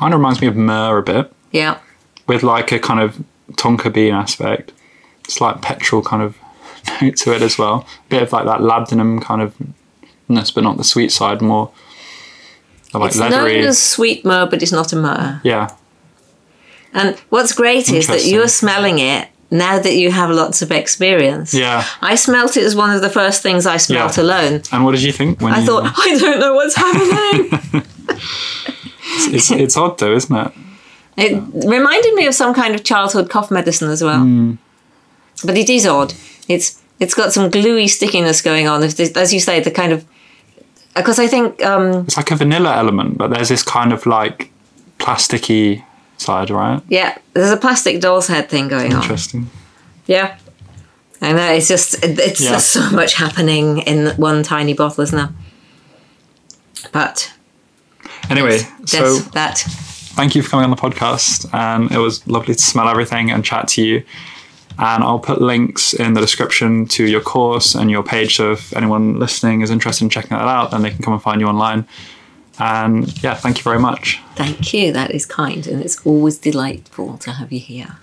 kind of reminds me of myrrh a bit, Yeah. with like a kind of tonka bean aspect. It's like petrol kind of note to it as well. A bit of like that labdanum kind of ness, but not the sweet side. More like It's leathery. known as sweet myrrh, but it's not a myrrh. yeah, And what's great is that you're smelling it now that you have lots of experience. yeah. I smelt it as one of the first things I smelt Yeah. alone. And what did you think when I you? thought, I don't know what's happening. it's, it's odd though, isn't it? it reminded me of some kind of childhood cough medicine as well. Hmm. But it is odd. It's it's got some gluey stickiness going on. As you say, the kind of because I think um, It's like a vanilla element, but there's this kind of like plasticky side, right? yeah, there's a plastic doll's head thing going on. Interesting. Yeah. I know, it's just, it's Yeah. just so much happening in one tiny bottle, isn't there? But Anyway, that's so that. thank you for coming on the podcast, and it was lovely to smell everything and chat to you. And I'll put links in the description to your course and your page, so if anyone listening is interested in checking that out, then they can come and find you online. And yeah, thank you very much. Thank you. That is kind, and it's always delightful to have you here.